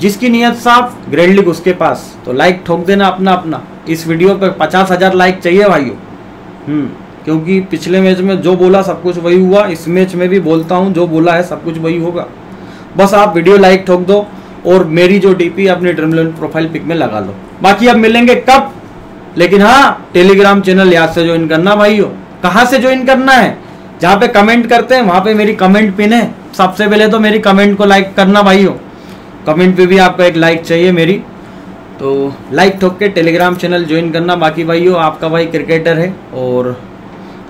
जिसकी नीयत साफ़, ग्रैंड लीग उसके पास। तो लाइक ठोक देना अपना अपना। इस वीडियो पर पचास हज़ार लाइक चाहिए भाइयों। हम्म क्योंकि पिछले मैच में जो बोला सब कुछ वही हुआ। इस मैच में भी बोलता हूँ, जो बोला है सब कुछ वही होगा। बस आप वीडियो लाइक ठोक दो और मेरी जो डीपी अपने ड्रीमलैंड प्रोफ़ाइल पिक में लगा लो बाकी अब मिलेंगे कब? लेकिन हाँ टेलीग्राम चैनल याद से ज्वाइन करना भाइयों। कहाँ से ज्वाइन करना है? जहाँ पे कमेंट करते हैं, वहाँ पे मेरी कमेंट पिन है। सबसे पहले तो मेरी कमेंट को लाइक करना भाइयों। कमेंट पे भी आपका एक लाइक चाहिए मेरी। तो लाइक ठोक के टेलीग्राम चैनल ज्वाइन करना बाकी भाई हो आपका भाई क्रिकेटर है और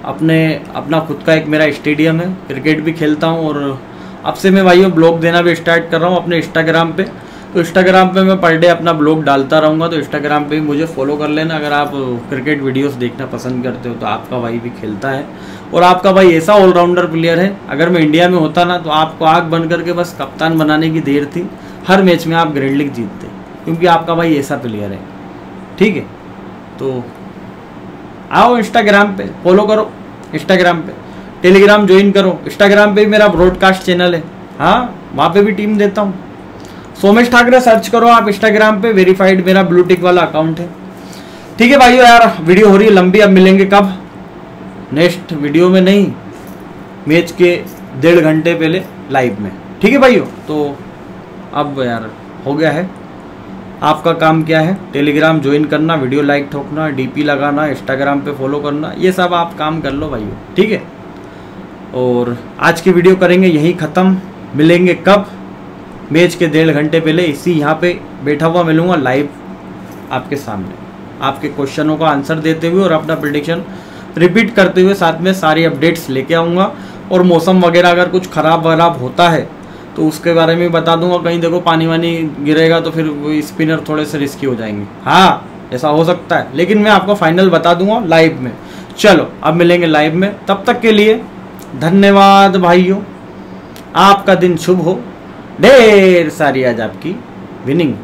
अपने, अपना खुद का एक मेरा स्टेडियम है। क्रिकेट भी खेलता हूँ और अब से मैं भाइयों ब्लॉग देना भी स्टार्ट कर रहा हूँ अपने इंस्टाग्राम पे। तो इंस्टाग्राम पे मैं पर डे अपना ब्लॉग डालता रहूँगा तो इंस्टाग्राम पे भी मुझे फॉलो कर लेना। अगर आप क्रिकेट वीडियोस देखना पसंद करते हो तो आपका भाई भी खेलता है। और आपका भाई ऐसा ऑलराउंडर प्लेयर है, अगर मैं इंडिया में होता ना तो आपको आग बन करके बस कप्तान बनाने की देर थी। हर मैच में आप ग्रैंड लीग जीतते, क्योंकि आपका भाई ऐसा प्लेयर है। ठीक है? तो आओ इंस्टाग्राम पे फॉलो करो इंस्टाग्राम पे। टेलीग्राम ज्वाइन करो। इंस्टाग्राम पे भी मेरा ब्रॉडकास्ट चैनल है। हाँ वहाँ पे भी टीम देता हूँ। सोमेश ठाकरे सर्च करो, आप इंस्टाग्राम पे वेरीफाइड मेरा ब्लूटिक वाला अकाउंट है। ठीक है भाइयों यार वीडियो हो रही है लंबी, अब मिलेंगे कब? नेक्स्ट वीडियो में नहीं मैच के डेढ़ घंटे पहले लाइव में। ठीक है भाइयों तो अब यार हो गया है। आपका काम क्या है? टेलीग्राम ज्वाइन करना वीडियो लाइक ठोकना डीपी लगाना इंस्टाग्राम पे फॉलो करना, ये सब आप काम कर लो भाइयों, ठीक है? और आज की वीडियो करेंगे, यहीं ख़त्म। मिलेंगे कब? मैच के डेढ़ घंटे पहले इसी यहाँ पे बैठा हुआ मिलूँगा लाइव आपके सामने। आपके क्वेश्चनों का आंसर देते हुए और अपना प्रडिक्शन रिपीट करते हुए साथ में सारी अपडेट्स लेके आऊँगा। और मौसम वगैरह अगर कुछ ख़राब वराब होता है तो उसके बारे में बता दूँगा। कहीं देखो पानी वानी गिरेगा तो फिर स्पिनर थोड़े से रिस्की हो जाएँगे। हाँ ऐसा हो सकता है। लेकिन मैं आपको फाइनल बता दूँगा लाइव में। चलो, अब मिलेंगे लाइव में। तब तक के लिए धन्यवाद भाइयों। आपका दिन शुभ हो। ढेर सारी आज आपकी विनिंग